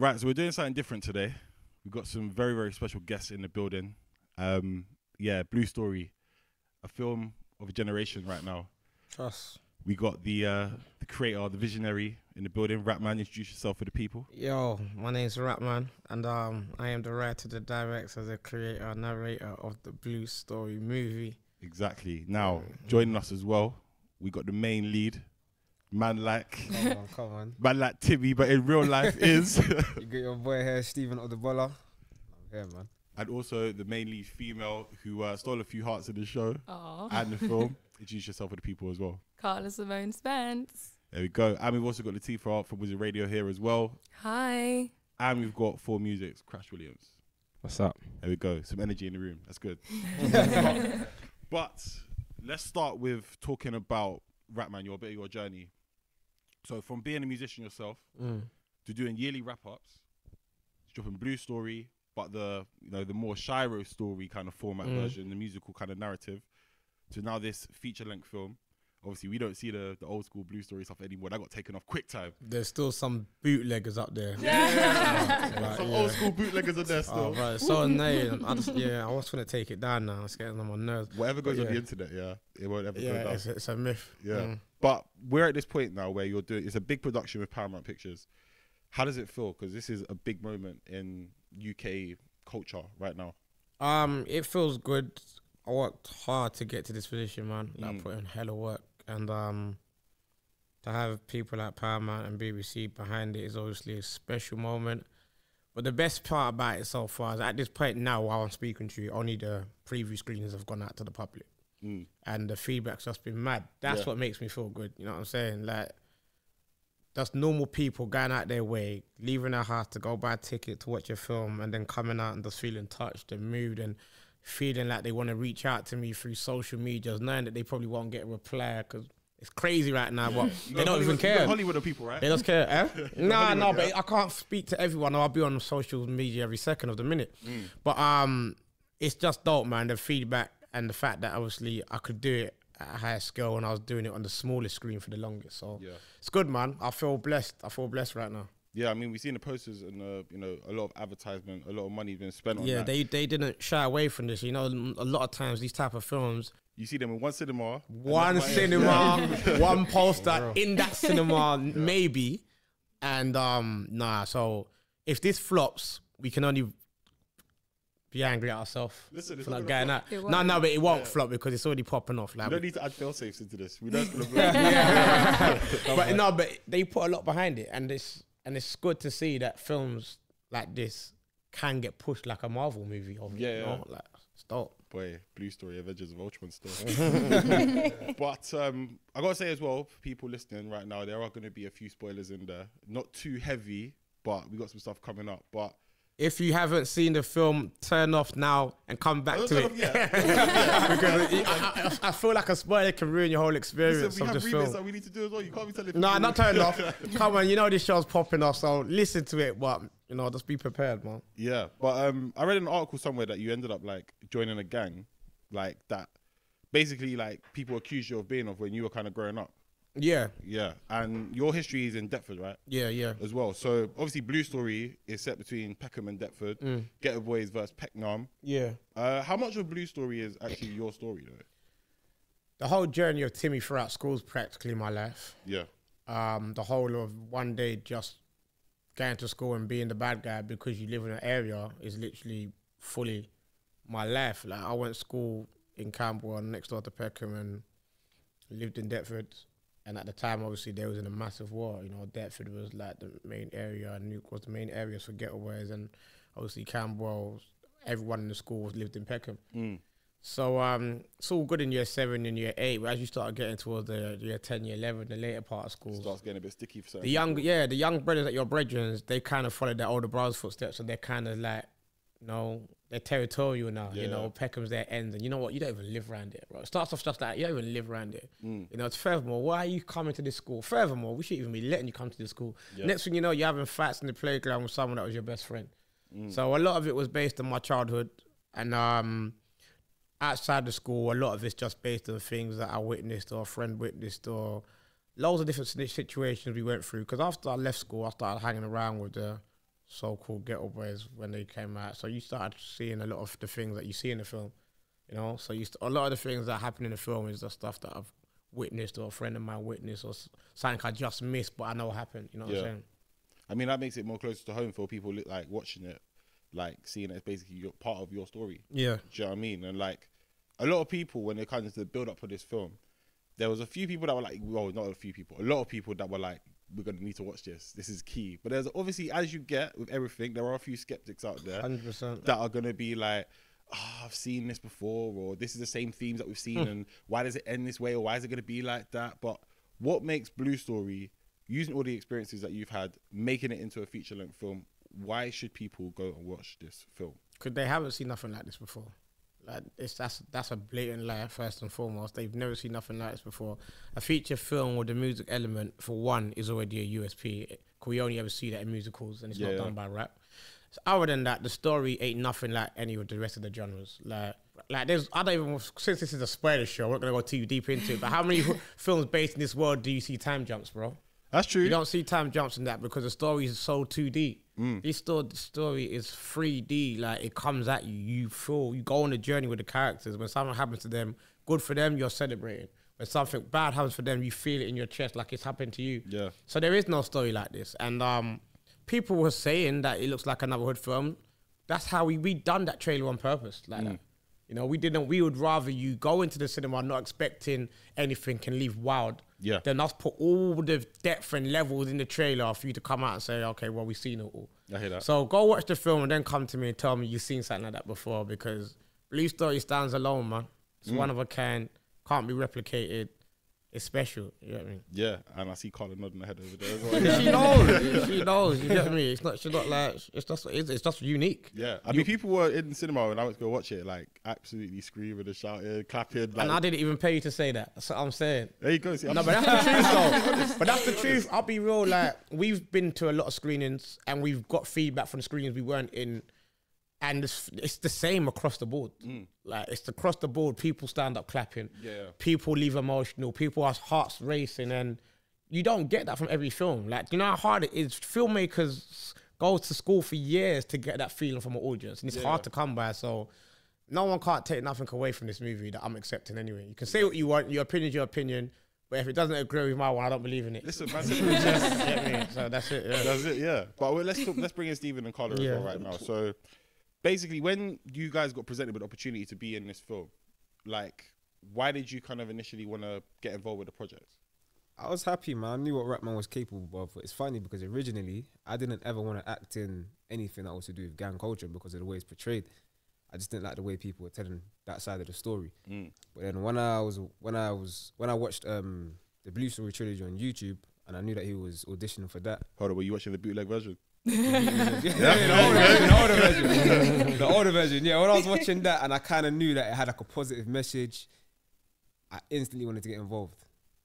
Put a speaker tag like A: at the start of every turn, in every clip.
A: Right, so we're doing something different today. We've got some very, very special guests in the building. Um, yeah, Blue Story, a film of a generation right now.
B: Trust.
A: We got the uh, the creator, the visionary in the building. Rapman, introduce yourself for the people.
B: Yo, my name's Rapman, and um, I am the writer, the director, the creator, narrator of the Blue Story movie.
A: Exactly. Now, joining us as well, we got the main lead, man like
C: Come on, come on.
A: man like Timmy, but in real life is,
C: You get your boy here, Stephen Odubola. I'm here, man.
A: and also the main lead female who uh, stole a few hearts in the show
D: Aw.
A: and the film. Introduce yourself to the people as well.
D: Karla-Simone Spence.
A: There we go. And we've also got Latifa from Wizard Radio here as well.
D: Hi.
A: And we've got Four Musics, Krash Williams.
C: What's up?
A: There we go. Some energy in the room. That's good. but let's start with talking about Rapman, your bit of your journey. So from being a musician yourself
B: Mm.
A: to doing yearly wrap ups, dropping Blue Story, but the you know the more Shiro story kind of format
B: Mm.
A: version, the musical kind of narrative, to now this feature length film. Obviously, we don't see the, the old school Blue Story stuff anymore. That got taken off quick time.
B: There's still some bootleggers up there. Like,
A: Some
B: yeah.
A: old school bootleggers are there
B: Oh,
A: still.
B: right. So annoying. I just, yeah, I was gonna take it down now. It's getting on my nerves.
A: Whatever goes
B: But
A: on the internet, yeah, it won't ever go down.
B: it's, it's a myth.
A: Yeah.
B: Mm.
A: But we're at this point now where you're doing it's a big production with Paramount Pictures. How does it feel? Because this is a big moment in UK culture right now.
B: Um, it feels good. I worked hard to get to this position, man. Like
A: Mm.
B: put in hella work, and um, to have people like Paramount and BBC behind it is obviously a special moment. But the best part about it so far is at this point now, while I'm speaking to you, only the preview screenings have gone out to the public,
A: Mm.
B: and the feedback's just been mad. That's
A: Yeah.
B: what makes me feel good. You know what I'm saying? Like. Just normal people going out their way, leaving their house to go buy a ticket to watch a film, and then coming out and just feeling touched and moved and feeling like they want to reach out to me through social media, knowing that they probably won't get a reply because it's crazy right now. But they don't even care.
A: Hollywood are people, right?
B: They just care, eh? no,
A: Hollywood,
B: no,
A: yeah.
B: but I can't speak to everyone. I'll be on social media every second of the minute.
A: Mm.
B: But um, it's just dope, man. The feedback and the fact that obviously I could do it at a higher scale and I was doing it on the smallest screen for the longest. So
A: Yeah.
B: it's good, man. I feel blessed. I feel blessed right now.
A: Yeah, I mean we've seen the posters and uh, you know, a lot of advertisement, a lot of money being spent on
B: Yeah,
A: that.
B: they they didn't shy away from this. You know, a lot of times these type of films,
A: you see them in one cinema.
B: one cinema, one poster in that cinema, maybe. And um, nah. So if this flops, we can only be angry at ourselves
A: Listen, it's
B: for
A: not
B: not
A: gonna
B: getting that. No, no, but it won't flop because it's already popping off.
A: You
B: Like,
A: don't need to add fail safes into this. We don't
B: but no, but they put a lot behind it, and it's and it's good to see that films like this can get pushed like a Marvel movie. Of,
A: Yeah,
B: you know? like it's dope.
A: boy, Blue Story, Avengers of Ultron stuff. but um, I gotta say as well, for people listening right now, there are gonna be a few spoilers in there. Not too heavy, but we got some stuff coming up. But
B: If you haven't seen the film, turn off now and come back to it. because it- I, I, I feel like a spoiler can ruin your whole experience
A: Listen, we
B: of
A: have
B: the film.
A: that we need to do as well. You can't be telling.
B: No,
A: people-
B: not turn off. Come on, you know this show's popping off, so listen to it, but you know, just be prepared, man.
A: Yeah, but um, I read an article somewhere that you ended up like joining a gang, like that. Basically, like people accused you of being of when you were kind of growing up.
B: Yeah,
A: Yeah, and your history is in Deptford, right?
B: yeah, yeah.
A: As well. So obviously, Blue Story is set between Peckham and Deptford.
B: Mm.
A: Get Boys versus Peckham.
B: Yeah.
A: Uh, how much of Blue Story is actually your story, though?
B: The whole journey of Timmy throughout school is practically my life.
A: Yeah,
B: um, the whole of one day just going to school and being the bad guy because you live in an area is literally fully my life. Like I went to school in Camberwell next door to Peckham and lived in Deptford. And at the time, obviously, there was in a massive war. You know, Deptford was like the main area, and Nuke was the main areas for getaways, and obviously Camberwell. Everyone in the school lived in Peckham.
A: Mm.
B: So um, it's all good in year seven and year eight, but as you start getting towards the year ten, year eleven, the later part of school,
A: starts getting a bit sticky for certain.
B: the young,
A: people.
B: yeah, the young brothers at your brethren, they kind of follow their older brothers' footsteps, so they're kind of like, you know, they're territorial now. You know, Peckham's their ends, and you know what? You don't even live around it, bro. It starts off just like you don't even live around it.
A: Mm.
B: You know, it's furthermore, why are you coming to this school? Furthermore, we should even be letting you come to this school.
A: Yeah.
B: Next thing you know, you're having fights in the playground with someone that was your best friend.
A: Mm.
B: So a lot of it was based on my childhood, and um, outside the school, a lot of it's just based on things that I witnessed or a friend witnessed or loads of different situations we went through. Because after I left school, I started hanging around with the so-called ghetto boys when they came out. So you started seeing a lot of the things that you see in the film, you know. So you st- a lot of the things that happen in the film is the stuff that I've witnessed or a friend of mine witnessed or something I just missed, but I know happened. You know what
A: Yeah.
B: I'm saying?
A: I mean, that makes it more closer to home for people li- like watching it, like seeing it as basically your, part of your story.
B: Yeah.
A: Do you know what I mean? And like a lot of people, when it comes to the build up for this film, there was a few people that were like, well, not a few people, a lot of people that were like, we're gonna need to watch this. This is key. But there's obviously, as you get with everything, there are a few skeptics out there
B: Hundred percent.
A: that are gonna be like, oh, I've seen this before, or this is the same themes that we've seen, hmm. and why does it end this way, or why is it gonna be like that? But what makes Blue Story, using all the experiences that you've had, making it into a feature length film? Why should people go and watch this film?
B: Because they haven't seen nothing like this before. Like it's that's that's a blatant lie first and foremost. They've never seen nothing like this before. A feature film with a music element, for one, is already a USP. 'Cause We only ever see that in musicals, and it's
A: Yeah.
B: not done by rap. So other than that, the story ain't nothing like any of the rest of the genres. Like, like there's I don't even since this is a spoiler show, we're not gonna go too deep into it. But how many films based in this world do you see time jumps, bro?
A: That's true.
B: You don't see time jumps in that because the story is so 2D. This story, story is 3D. Like it comes at you. You feel you go on a journey with the characters. When something happens to them, good for them, you're celebrating. When something bad happens for them, you feel it in your chest like it's happened to you.
A: Yeah.
B: So there is no story like this. And um, people were saying that it looks like another hood film. That's how we we done that trailer on purpose, like that. You know, we didn't. We would rather you go into the cinema not expecting anything and leave wild.
A: Yeah.
B: Than us put all the depth and levels in the trailer for you to come out and say, okay, well, we've seen it all.
A: I hear that.
B: So go watch the film and then come to me and tell me you've seen something like that before because Blue Story stands alone, man. It's mm. one of a kind, can't be replicated. It's special. You know what I mean?
A: Yeah, and I see Karla nodding her head over there as well.
B: she knows. She knows. You get what I mean? It's not. She's not like. It's just. It's, it's just unique.
A: Yeah, I mean, people were in the cinema when I went to go watch it, like absolutely screaming and shouting, clapping. Like,
B: And I didn't even pay you to say that. That's what I'm saying.
A: there you go. See,
B: No, but that's the truth though. But that's the truth. I'll be real. Like we've been to a lot of screenings and we've got feedback from the screenings we weren't in, and it's, it's the same across the board. Mm. Like it's across the board. People stand up clapping.
A: Yeah.
B: People leave emotional. People have hearts racing, and you don't get that from every film. Like you know how hard it is. Filmmakers go to school for years to get that feeling from an audience, and it's hard to come by. So. No one can't take nothing away from this movie that I'm accepting anyway. You can say what you want, your opinion's your opinion, but if it doesn't agree with my one, I don't believe in it.
A: Listen, man,
B: Get me? So that's it. Yeah.
A: That's it, yeah. But well, let's talk, let's bring in Stephen and Karla
B: Yeah.
A: as well right now. So basically, when you guys got presented with the opportunity to be in this film, like, why did you kind of initially want to get involved with the project?
C: I was happy, man. I knew what Rapman was capable of. But it's funny because originally I didn't ever want to act in anything that was to do with gang culture because of the way it's portrayed. I just didn't like the way people were telling that side of the story.
A: Mm.
C: But then when I was when I was when I watched um the Blue Story trilogy on YouTube and I knew that he was auditioning for that.
A: Hold on, were you watching the bootleg version?
C: Yeah, the older version, the older version. the older version. Yeah, when I was watching that and I kind of knew that it had like a positive message, I instantly wanted to get involved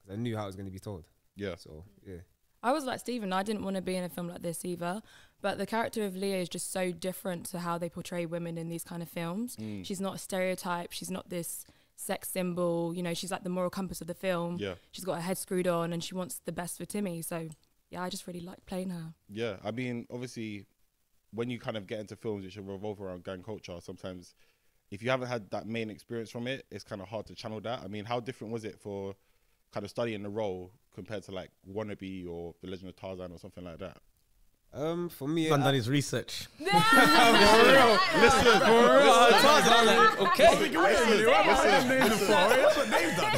C: because I knew how it was going to be told.
A: Yeah.
C: So yeah.
D: I was like Stephen. I didn't want to be in a film like this either. But the character of Leah is just so different to how they portray women in these kind of films.
A: Mm.
D: She's not a stereotype. She's not this sex symbol. You know, she's like the moral compass of the film.
A: Yeah.
D: She's got her head screwed on and she wants the best for Timmy. So, yeah, I just really like playing her.
A: Yeah, I mean, obviously, when you kind of get into films which revolve around gang culture, sometimes if you haven't had that main experience from it, it's kind of hard to channel that. I mean, how different was it for kind of studying the role compared to like Wannabe or The Legend of Tarzan or something like that?
C: Um, for me,
B: Son
C: I-
B: done his research.
A: Listen, for real.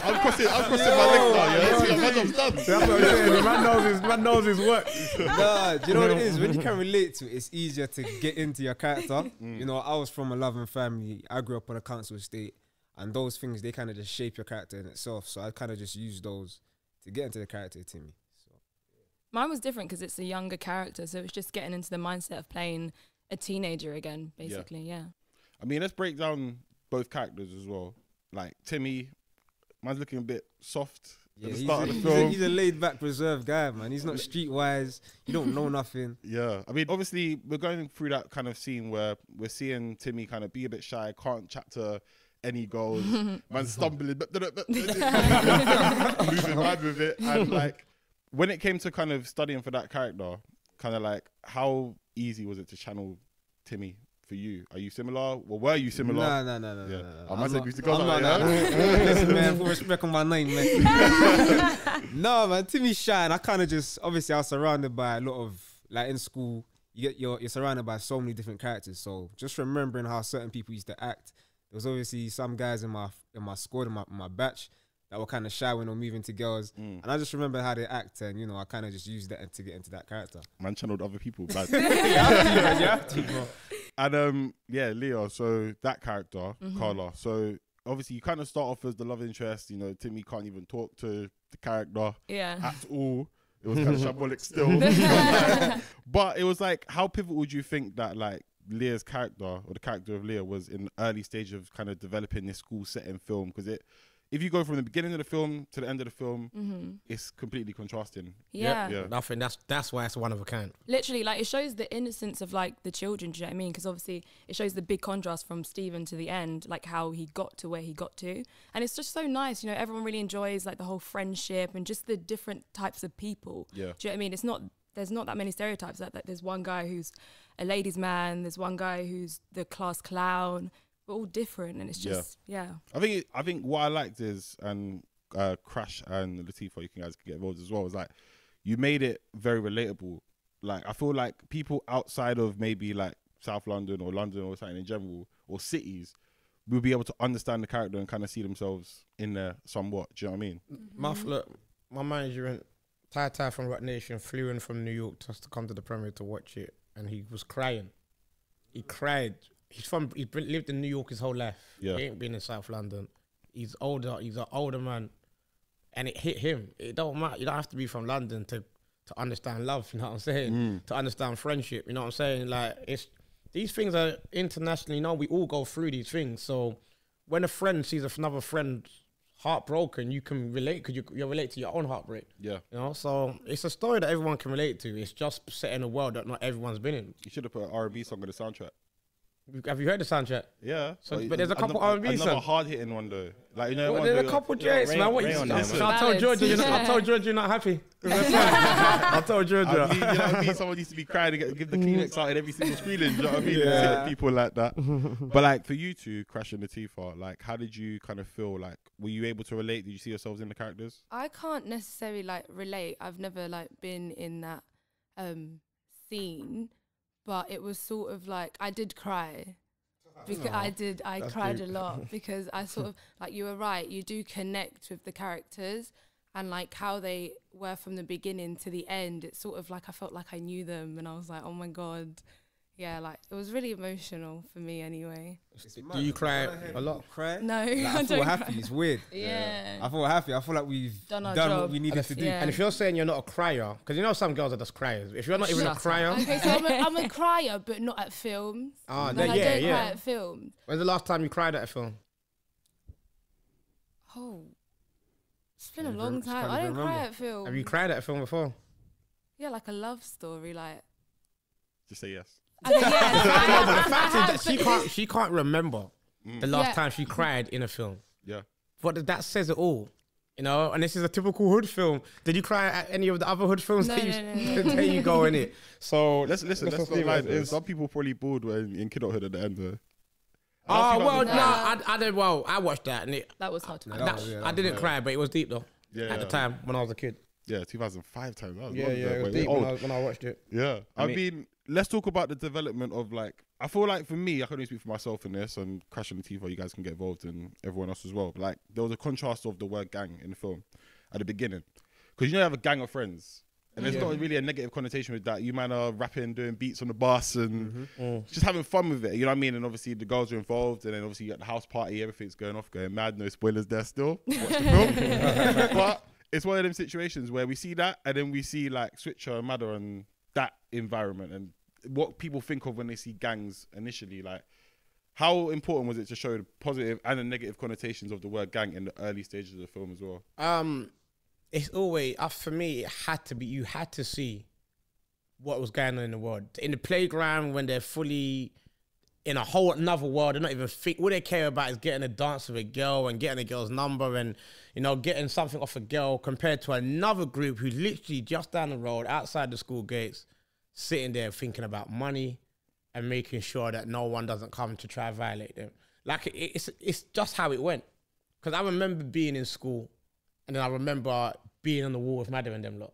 A: I'm crossing, I'm crossing my legs now. Yeah, see, my job's done.
B: That's what I'm saying. The man knows his, man knows his work.
C: nah, do you know what it is? When you can relate to it, it's easier to get into your character.
A: Mm.
C: You know, I was from a loving family. I grew up on a council estate, and those things they kind of just shape your character in itself. So I kind of just use those to get into the character to me. So
D: Mine was different because it's a younger character. So it was just getting into the mindset of playing a teenager again, basically. Yeah.
A: I mean, let's break down both characters as well. Like Timmy, mine's looking a bit soft
C: yeah,
A: at the
C: he's,
A: start
C: a,
A: of the
C: he's, a, he's a laid back, reserved guy, man. He's not streetwise. You don't know nothing.
A: Yeah, I mean, obviously, we're going through that kind of scene where we're seeing Timmy kind of be a bit shy, can't chat to any girls, man stumbling, but losing mind with it. And like, when it came to kind of studying for that character, kind of like how easy was it to channel Timmy for you? Are you similar? Well, were you similar?
C: Nah, nah, nah, nah,
A: Yeah.
C: nah, nah.
A: I must say used to go
C: I'm not-
A: that,
C: nah, nah. Listen, man, respect on my name, man. no, man, Timmy Shine. I kind of just obviously I was surrounded by a lot of like in school. You get you're you're surrounded by so many different characters. So just remembering how certain people used to act. There was obviously some guys in my in my squad in my in my batch that were kind of shy when they were moving to girls,
A: Mm.
C: and I just remember how they act, and you know I kind of just used that to get into that character.
A: Man channeled other people. Bad.
C: yeah.
A: And um, yeah, Leo. So that character,
D: Mhm.
A: Karla. So obviously, you kind of start off as the love interest. You know, Timmy can't even talk to the character
D: Yeah.
A: at all. It was kind of shambolic still, but it was like, how pivotal would you think that like Leah's character or the character of Leah was in the early stage of kind of developing this school setting film? Because it, if you go from the beginning of the film to the end of the film,
D: hmm
A: it's completely contrasting.
D: Yeah.
A: Yeah.
B: I think that's that's why it's one of a kind.
D: Literally, like it shows the innocence of like the children. Do you know what I mean? Because obviously, it shows the big contrast from Stephen to the end, like how he got to where he got to, and it's just so nice. You know, everyone really enjoys like the whole friendship and just the different types of people.
A: Yeah.
D: Do you know what I mean? It's not there's not that many stereotypes. Like, like there's one guy who's a ladies' man. There's one guy who's the class clown. We're all different, and it's just yeah.
A: I think it, I think what I liked is and uh, Krash and Latifa, you can guys can get involved as well. Is like you made it very relatable. Like I feel like people outside of maybe like South London or London or something in general or cities will be able to understand the character and kind of see themselves in there somewhat. Do you know what I mean?
B: My look, my manager in Ty Ty from Roc Nation flew in from New York just to come to the premiere to watch it, and he was crying. He cried. He's from. He's been, lived in New York his whole life.
A: Yeah.
B: He ain't been in South London. He's older. He's an older man, and it hit him. It don't matter. You don't have to be from London to to understand love. You know what I'm saying?
A: Mm.
B: To understand friendship. You know what I'm saying? Like it's these things are internationally. You know, we all go through these things. So when a friend sees another friend heartbroken, you can relate because you you relate to your own heartbreak.
A: Yeah,
B: You know, so it's a story that everyone can relate to. It's just set in a world that not everyone's been in.
A: you should have put an R and B song on the soundtrack.
B: Have you heard the soundtrack?
A: Yeah,
B: So- but there's a couple R&B
A: Another hard hitting one though. Like you know,
B: Well,
A: ones
B: there's a
A: you're-
B: couple
E: yeah,
B: man. What you
E: on
B: I,
E: there, man.
B: I told Georgia, you're not, I told Georgia you're not happy. I told Georgia.
A: I mean, you know what I mean? Someone needs to be crying to get, give the Kleenex out in every single screening. You know what I mean?
B: Yeah.
A: Sit People like that. but like for you two, Krash and Latifa, like how did you kind of feel? Like were you able to relate? Did you see yourselves in the characters?
D: I can't necessarily like relate. I've never like been in that um scene, but it was sort of like I did cry. Because I did, I cried
B: deep.
D: a lot because I sort of like you were right. You do connect with the characters and like how they were from the beginning to the end. It's sort of like I felt like I knew them, and I was like, oh my god, yeah. Like it was really emotional for me anyway.
B: Do you cry a lot?
C: Cry?
D: No,
C: Like,
D: I
C: I feel
D: don't
C: happy.
D: cry.
C: It's weird.
D: Yeah,
C: I feel happy. I feel like we've
D: Done
C: done, what we needed to do.
D: Yeah.
B: And if you're saying you're not a crier, because you know some girls are just criers. If you're not even a
D: Shut
B: crier,
D: Okay, so I'm a, I'm a crier, but not at films.
B: ah,
D: Like,
B: then,
D: I don't cry
B: yeah.
D: at films.
B: When's the last time you cried at a film?
D: Oh, it's been a
C: Can't
D: long time. I don't cry at films.
B: Have you cried at a film before?
D: Yeah, like a love story. Like,
A: Just say yes.
D: Okay, yes, I
B: No, but
D: have-
B: the fact
D: I
B: is that she can't. She can't remember
A: Mm.
B: the last
D: Yeah.
B: time she cried in a film.
A: Yeah.
B: But that says it all. You know, and this is a typical hood film. Did you cry at any of the other hood films
D: No,
B: that you
D: no, no, no.
B: there you go in it? So
A: Let's listen. Let's,
B: just
A: not lie.
B: as.
A: Some people probably bored when in kidulthood at the end. Though.
B: Oh well, no,
D: No.
B: I, I did. Well, I watched that, and it,
D: that was hard to
C: No,
D: cry.
C: that
B: that-
C: was- yeah,
B: I
C: was
B: didn't
C: bad.
B: cry, but it was deep though.
A: Yeah.
B: At the time when I was a kid.
A: Yeah, 2005 times. That was
B: Yeah,
A: long
B: yeah,
A: ago,
B: it was
A: but we're
B: deep when I, when I watched it.
A: Yeah, I,
E: mean-
A: mean, let's talk about the development of like. I feel like for me, I can only speak for myself in this, and Krash and Latifa, you guys can get involved, and everyone else as well. But like, there was a contrast of the word gang in the film at the beginning, because you know you have a gang of friends, and there's
B: Yeah.
A: not really a negative connotation with that. You man are rapping, doing beats on the bus, and
B: Mm-hmm. Mm.
A: just having fun with it. You know what I mean? And obviously the girls are involved, and then obviously you got the house party, everything's going off, going mad. No spoilers there still. Watch the film, but it's one of them situations where we see that, and then we see like Switcher and Madder and that environment, and what people think of when they see gangs initially. Like, how important was it to show the positive and the negative connotations of the word gang in the early stages of the film as well?
B: Um, it's always uh, for me. It had to be. You had to see what was going on in the world in the playground when they're fully in a whole another world. They're not even think. All they care about is getting a dance with a girl and getting a girl's number and you know getting something off a girl compared to another group who's literally just down the road outside the school gates, sitting there thinking about money and making sure that no one doesn't come to try violate them. Like it, it's it's just how it went. Because I remember being in school, and then I remember being on the wall with Madder and them lot.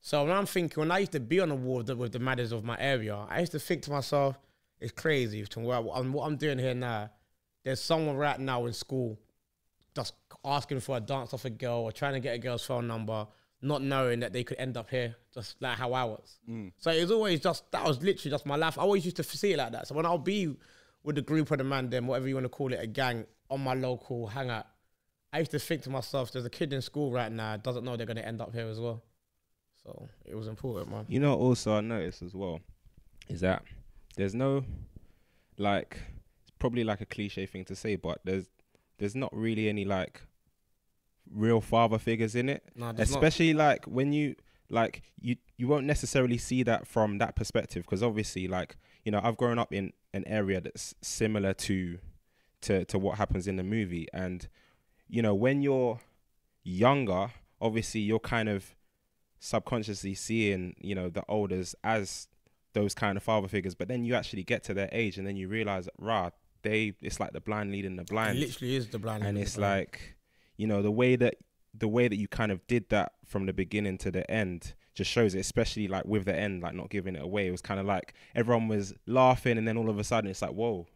B: So when I'm thinking, when I used to be on the wall with the, with the of my area, I used to think to myself, it's crazy to what, what I'm doing here now. There's someone right now in school just asking for a dance off a girl or trying to get a girl's phone number, not knowing that they could end up here, just like how I was. Mm. So it was always just that was literally just my life. I always used to see it like that. So when I'll be with the group of the man, them whatever you want to call it, a gang on my local hangout, I used to think to myself, there's a kid in school right now doesn't know they're gonna end up here as well. So it was important, man.
E: You know, also I noticed as well is that there's no like it's probably like a cliche thing to say, but there's there's not really any like real father figures in it.
B: No, there's not.
E: Especially like when you like you you won't necessarily see that from that perspective because obviously like you know I've grown up in an area that's similar to to to what happens in the movie and you know when you're younger obviously you're kind of subconsciously seeing you know the elders as those kind of father figures but then you actually get to their age and then you realize rah they it's like the blind leading the blind It
B: literally is the blind.
E: and it's
B: blind.
E: like you know the way that the way that you kind of did that from the beginning to the end just shows it especially like with the end like not giving it away it was kind of like everyone was laughing and then all of a sudden it's like whoa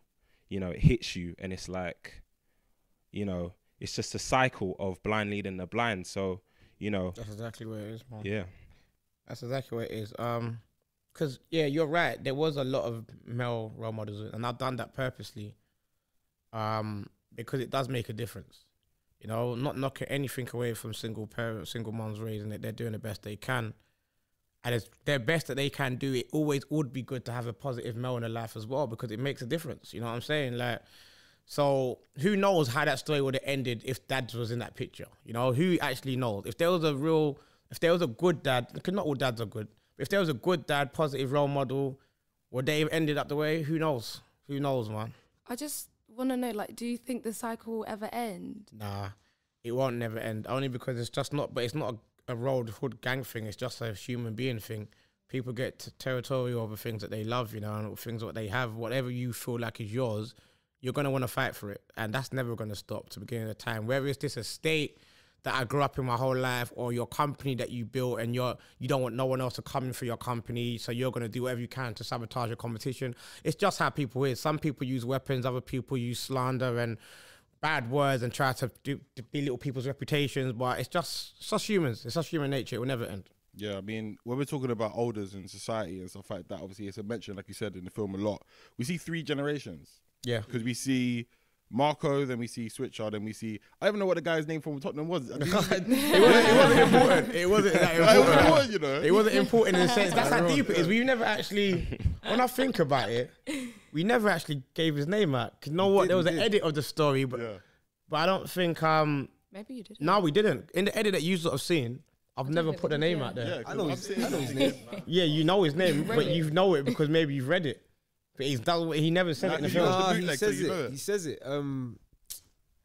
E: you know it hits you and it's like you know it's just a cycle of blind leading the blind so you know
B: that's exactly what it is, man.
E: yeah
B: That's exactly what it is. Um, because yeah, you're right. There was a lot of male role models, and I've done that purposely. Um, because it does make a difference. You know, not knocking anything away from single parents, single moms raising it. They're doing the best they can, and it's their best that they can do. It always would be good to have a positive male in their life as well because it makes a difference. You know what I'm saying? Like, so who knows how that story would have ended if dad was in that picture? You know, who actually knows? If there was a real, if there was a good dad, because not all dads are good. But if there was a good dad, positive role model, would they have ended up the way? Who knows? Who knows, man?
D: I just want to know, like, do you think the cycle will ever end?
B: Nah, it won't never end. Only because it's just not. But it's not a, a road hood gang thing. It's just a human being thing. People get territorial over things that they love, you know, and things that they have. Whatever you feel like is yours, you're gonna want to fight for it, and that's never gonna stop to begin of the time. Whether it's this estate that I grew up in my whole life, or your company that you built, and you're you don't want no one else to come in for your company, so you're gonna do whatever you can to sabotage your competition. It's just how people is. Some people use weapons, other people use slander and bad words and try to do to belittle people's reputations. But it's just it's just humans. It's just human nature. It will never end.
A: Yeah, I mean, when we're talking about elders in society and stuff like that, obviously it's a mention, like you said in the film a lot. We see three generations
B: Yeah.
A: because we see Marco, then we see Switcher, then we see. I don't know what the guy's name from Tottenham was.
B: It wasn't. It wasn't important. It wasn't that
A: I don't
B: important.
A: you know.
B: It wasn't important in the sense that's how deep it is. We never actually, when I think about it, we never actually gave his name out. 'Cause you know what? There was an edit of the story, but
A: Yeah.
B: but I don't think um
D: Maybe you did.
B: no we didn't. In the edit that you sort of seen, I've never put the name
D: did.
B: out there.
A: Yeah,
B: Yeah.
A: 'cause
C: I know his, I know his name.
B: Yeah, you know his name, but
D: it.
B: you know it because maybe you've read it. But he's done. He never said
A: Nah,
B: it in the film.
C: Nah, he
A: bootleg, so
C: says it.
A: it.
C: He says it. Um,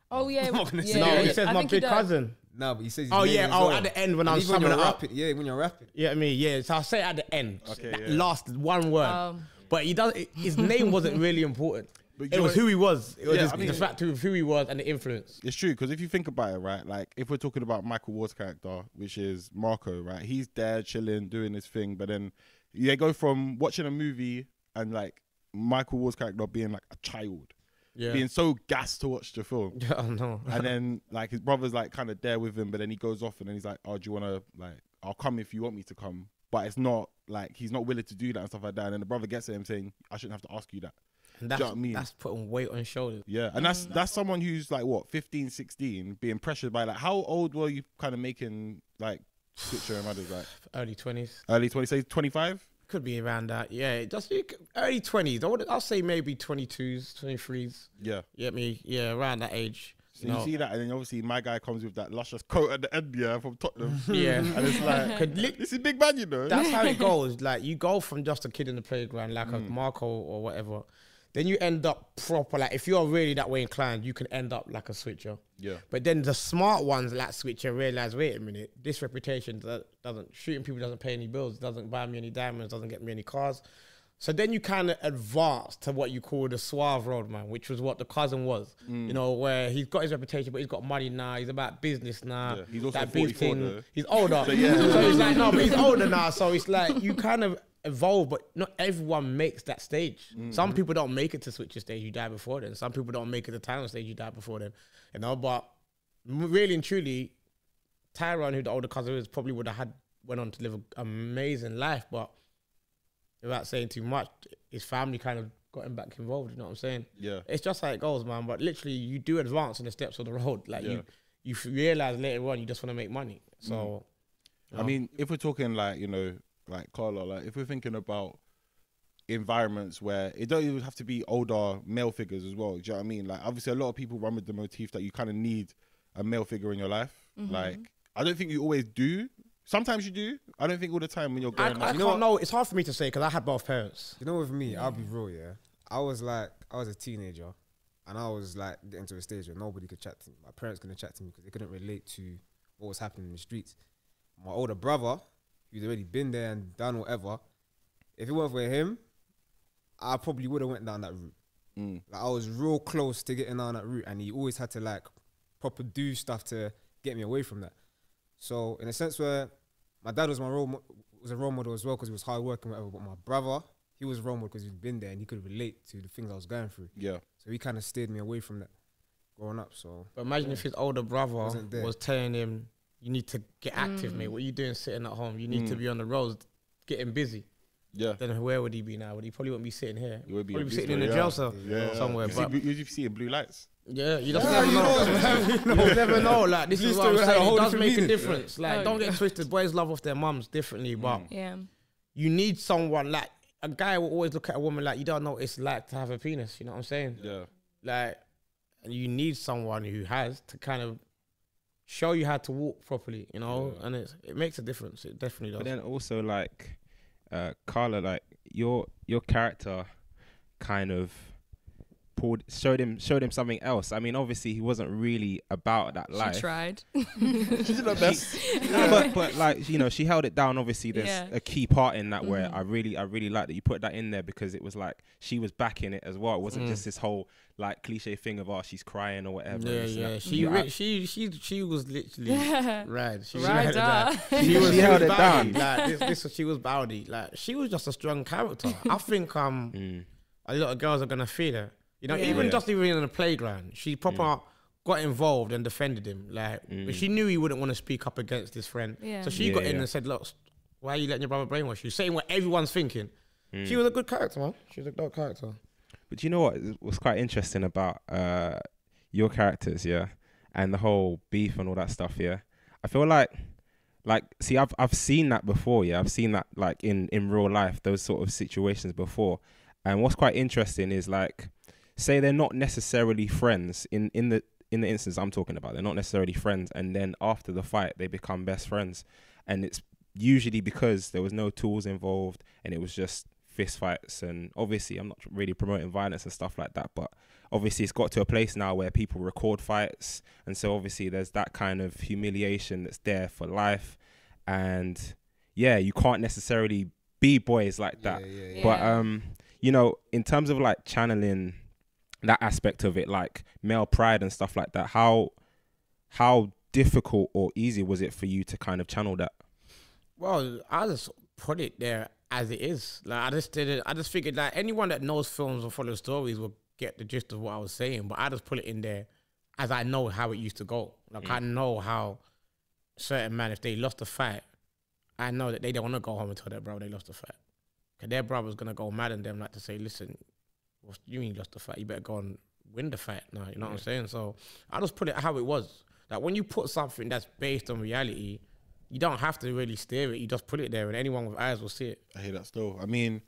D: Oh yeah,
C: not gonna
D: yeah,
C: say
B: no, he says
D: I
B: my big cousin.
C: No, but he says. His
B: Oh
C: name
B: yeah.
C: as
B: Oh,
C: well.
B: at the end when I
C: And
B: was summing
C: you're
B: it up.
C: yeah, when you're rapping.
B: Yeah, I mean, yeah. So I'll say it at the end.
A: Okay,
B: that
A: yeah.
B: last one word.
D: Um,
B: but he does. His name wasn't really important.
A: But
B: It was who he was. It was
A: Yeah,
B: just
A: I mean-
B: the fact of who he was and the influence.
A: It's true because if you think about it, right, like if we're talking about Michael Ward's character, which is Marco, right, he's there chilling, doing his thing, but then they go from watching a movie and like Michael Ward's character being like a child,
B: Yeah.
A: being so gassed to watch the film,
B: Yeah, I know.
A: and then like his brother's like kind of there with him, but then he goes off and then he's like, "Oh, do you want to like? I'll come if you want me to come." But it's not like he's not willing to do that and stuff like that. And then the brother gets at him saying, "I shouldn't have to ask you that."
B: And that's,
A: know what I mean?
B: that's putting weight on his shoulders.
A: Yeah, and that's that's someone who's like what 15, 16, being pressured by like how old were you kind of making like Switcher and others like
B: Early 20s.
A: early twenties, say twenty five.
B: Could be around that. Yeah. Just early 20s. I would, I'll say maybe 22s, 23s.
A: Yeah,
B: Yeah, me. Yeah, around that age.
A: so you see that, and then obviously my guy comes with that luscious coat at the end, yeah, from Tottenham.
B: Yeah.
A: and it's like this is big man, you know.
B: that's how it goes. Like you go from just a kid in the playground, like
A: Mm.
B: a Marco or whatever, then you end up proper. Like if you're really that way inclined, you can end up like a switcher.
A: Yeah.
B: But then the smart ones like switcher realize, wait a minute, this reputation do- doesn't shooting people doesn't pay any bills, doesn't buy me any diamonds, doesn't get me any cars. So then you kind of advance to what you call the suave road man, which was what the cousin was.
A: Mm.
B: You know, where he's got his reputation, but he's got money now. He's about business now.
A: Yeah, he's also
B: that big
A: 44
B: thing. He's older. So,
A: yeah.
B: it's like no, but he's older now. So it's like you kind of evolve, but not everyone makes that stage.
A: Mm-hmm.
B: Some people don't make it to switcher stage. You die before then. Some people don't make it to talent stage. You die before then. You know, but really and truly, Tyron, who the older cousin is, probably would have had went on to live an amazing life, but without saying too much, his family kind of got him back involved. You know what I'm saying?
A: Yeah.
B: It's just how it goes, man. But literally, you do advance in the steps of the road. Like
A: Yeah.
B: you, you realize later on, you just want to make money. So,
A: Mm.
B: you
A: I mean, if we're talking like you know, like Karla, like if we're thinking about environments where it don't even have to be older male figures as well. Do you know what I mean? Like obviously, a lot of people run with the motif that you kind of need a male figure in your life.
B: Mm-hmm.
A: Like I don't think you always do. Sometimes you do. I don't think all the time when you're
B: I,
A: growing
B: I
A: up.
B: can't know. It's hard for me to say because I had both parents.
C: You know, with me, I'll be real, yeah. I was like, I was a teenager, and I was like getting to a stage where nobody could chat to me. My parents couldn't chat to me because they couldn't relate to what was happening in the streets. My older brother, who's already been there and done whatever, if it weren't for him, I probably would have went down that route.
A: Mm.
C: Like I was real close to getting down that route, and he always had to like proper do stuff to get me away from that. So in a sense where my dad was my role mo- was a role model as well because he was hard working whatever, but my brother he was a role model because he'd been there and he could relate to the things I was going through.
A: Yeah.
C: So he kind of steered me away from that growing up. So
B: But imagine if his older brother was telling him, "You need to get active, mate. What are you doing sitting at home? You need to
A: Mm.
B: be on the roads, getting busy."
A: Yeah.
B: Then where would he be now? Would he probably wouldn't be sitting here?
A: You would be
B: probably be sitting in
A: beast,
B: a
A: yeah.
B: jail cell
A: Yeah.
B: somewhere.
A: You see,
B: But
A: blue- you see in blue lights.
B: yeah, you just never know. you just never know. Like this
C: Blue
B: is what I'm
C: story had a
B: saying. It does
C: different
B: make a
C: meaning.
B: difference. Like
D: Oh,
B: don't
D: yeah.
B: get twisted. Boys love off their mums differently, but
D: Yeah.
B: you need someone like a guy will always look at a woman like you don't know what it's like to have a penis. You know what I'm saying?
A: Yeah.
B: like and you need someone who has to kind of show you how to walk properly, you know, and it's it makes a difference. It definitely does.
E: But then also like uh Karla, like your your character kind of pulled showed him showed him something else. I mean, obviously he wasn't really about that life.
D: She tried.
A: She did her best.
E: No, but but like you know, she held it down. Obviously, there's
D: Yeah.
E: a key part in that where
D: Mhm.
E: I really I really like that you put that in there because it was like she was backing it as well. It wasn't
B: Mm.
E: just this whole like cliche thing of oh she's crying or whatever.
B: yeah,
E: and this and
B: yeah.
E: that.
B: She, re- she she she was literally right. She
D: Right
B: held it down. She was
E: She held it
B: bowdy.
E: down.
B: Like this, this she was bowdy. Like she was just a strong character. I think um
E: Mm.
B: a lot of girls are gonna feel her. You know,
D: Yeah.
B: even
E: Yeah.
B: just even in the playground, she proper got involved and defended him. Like,
E: Mm.
B: she knew he wouldn't want to speak up against his friend.
D: Yeah.
B: So she
E: Yeah,
B: got in
E: yeah.
B: and said, "Look, why are you letting your brother brainwash you?" Saying what everyone's thinking.
E: Mm.
B: She was a good character, man. She was a good character.
E: But you know what was quite interesting about uh, your characters, yeah, and the whole beef and all that stuff, yeah. I feel like, like, see, I've I've seen that before, yeah. I've seen that like in in real life, those sort of situations before. And what's quite interesting is like, say they're not necessarily friends in in the in the instance I'm talking about, they're not necessarily friends, and then after the fight they become best friends, and it's usually because there was no tools involved and it was just fist fights. And obviously I'm not really promoting violence and stuff like that but obviously it's got to a place now where people record fights. And so obviously there's that kind of humiliation that's there for life. And yeah you can't necessarily be boys like that.
C: Yeah, yeah, yeah.
E: but um you know in terms of like channeling that aspect of it like male pride and stuff like that how how difficult or easy was it for you to kind of channel that
B: Well, I just put it there as it is. Like I just did it. I just figured that anyone that knows films or follows stories will get the gist of what I was saying. But I just put it in there as I know how it used to go. Like I mm. know how certain man, if they lost a fight, I know that they don't want to go home and tell their brother they lost a fight. Cause their brother's gonna go mad on them, like to say, listen, what you mean you lost the fight? You better go and win the fight now. You know what I'm saying? So I just put it how it was. Like when you put something that's based on reality, you don't have to really steer it. You just put it there, and anyone with eyes will see it.
A: I hear that still. I mean,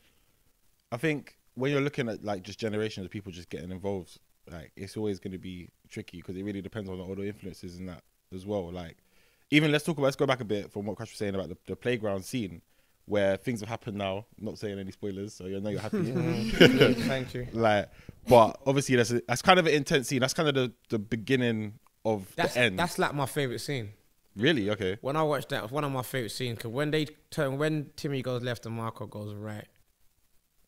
A: I think when you're looking at like just generations of people just getting involved, like it's always going to be tricky because it really depends on all the influences in that as well. Like, even let's talk about let's go back a bit from what Krash was saying about the, the playground scene where things have happened now. Not saying any spoilers, so you know you're happy. Mm-hmm.
B: Thank you.
A: like, but obviously that's a, that's kind of an intense scene. That's kind of the, the beginning of
B: That's
A: the end.
B: that's like my favorite scene.
A: really okay.
B: When I watched that, it was one of my favorite scenes. Cause when they turn, when Timmy goes left and Marco goes right,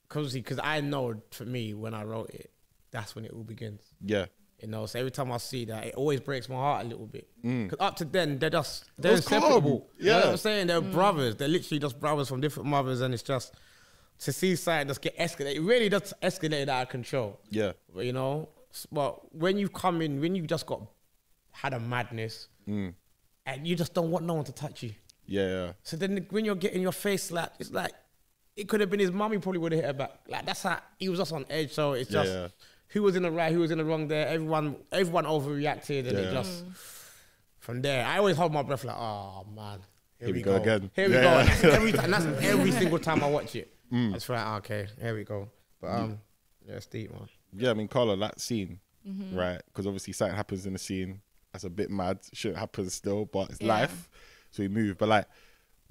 B: cause because I know for me when I wrote it, that's when it all begins.
A: Yeah,
B: You know, so every time I see that, it always breaks my heart a little bit.
A: Mm.
B: Because up to then, they're just they're
A: was calm.
B: inseparable. You know
A: Yeah.
B: what I'm saying? They're brothers. They're literally just brothers from different mothers, and it's just to see something just get escalated. It really does escalate out of control.
A: yeah,
B: But, you know, but when you come in, when you just got had a madness,
A: Mm.
B: and you just don't want no one to touch you.
A: yeah, yeah.
B: So then when you're getting your face slapped, it's like it could have been his mum. He probably would have hit her back. Like that's how he was just on edge. So it's
A: Yeah,
B: just
A: yeah.
B: Who was in the right, who was in the wrong. There, everyone, everyone overreacted, and
A: Yeah.
B: it just from there. I always hold my breath like, oh man,
A: Here we go again.
B: Here we
A: Yeah,
B: go.
A: yeah.
B: That's every time. That's every single time I watch it.
A: Mm.
B: I just feel like, okay, here we go. But um, yeah, it's deep, man.
A: Yeah, I mean, Karla, that scene, right? Because obviously something happens in the scene that's a bit mad. Shouldn't happen still, but it's
D: Yeah.
A: life. So we move. But like,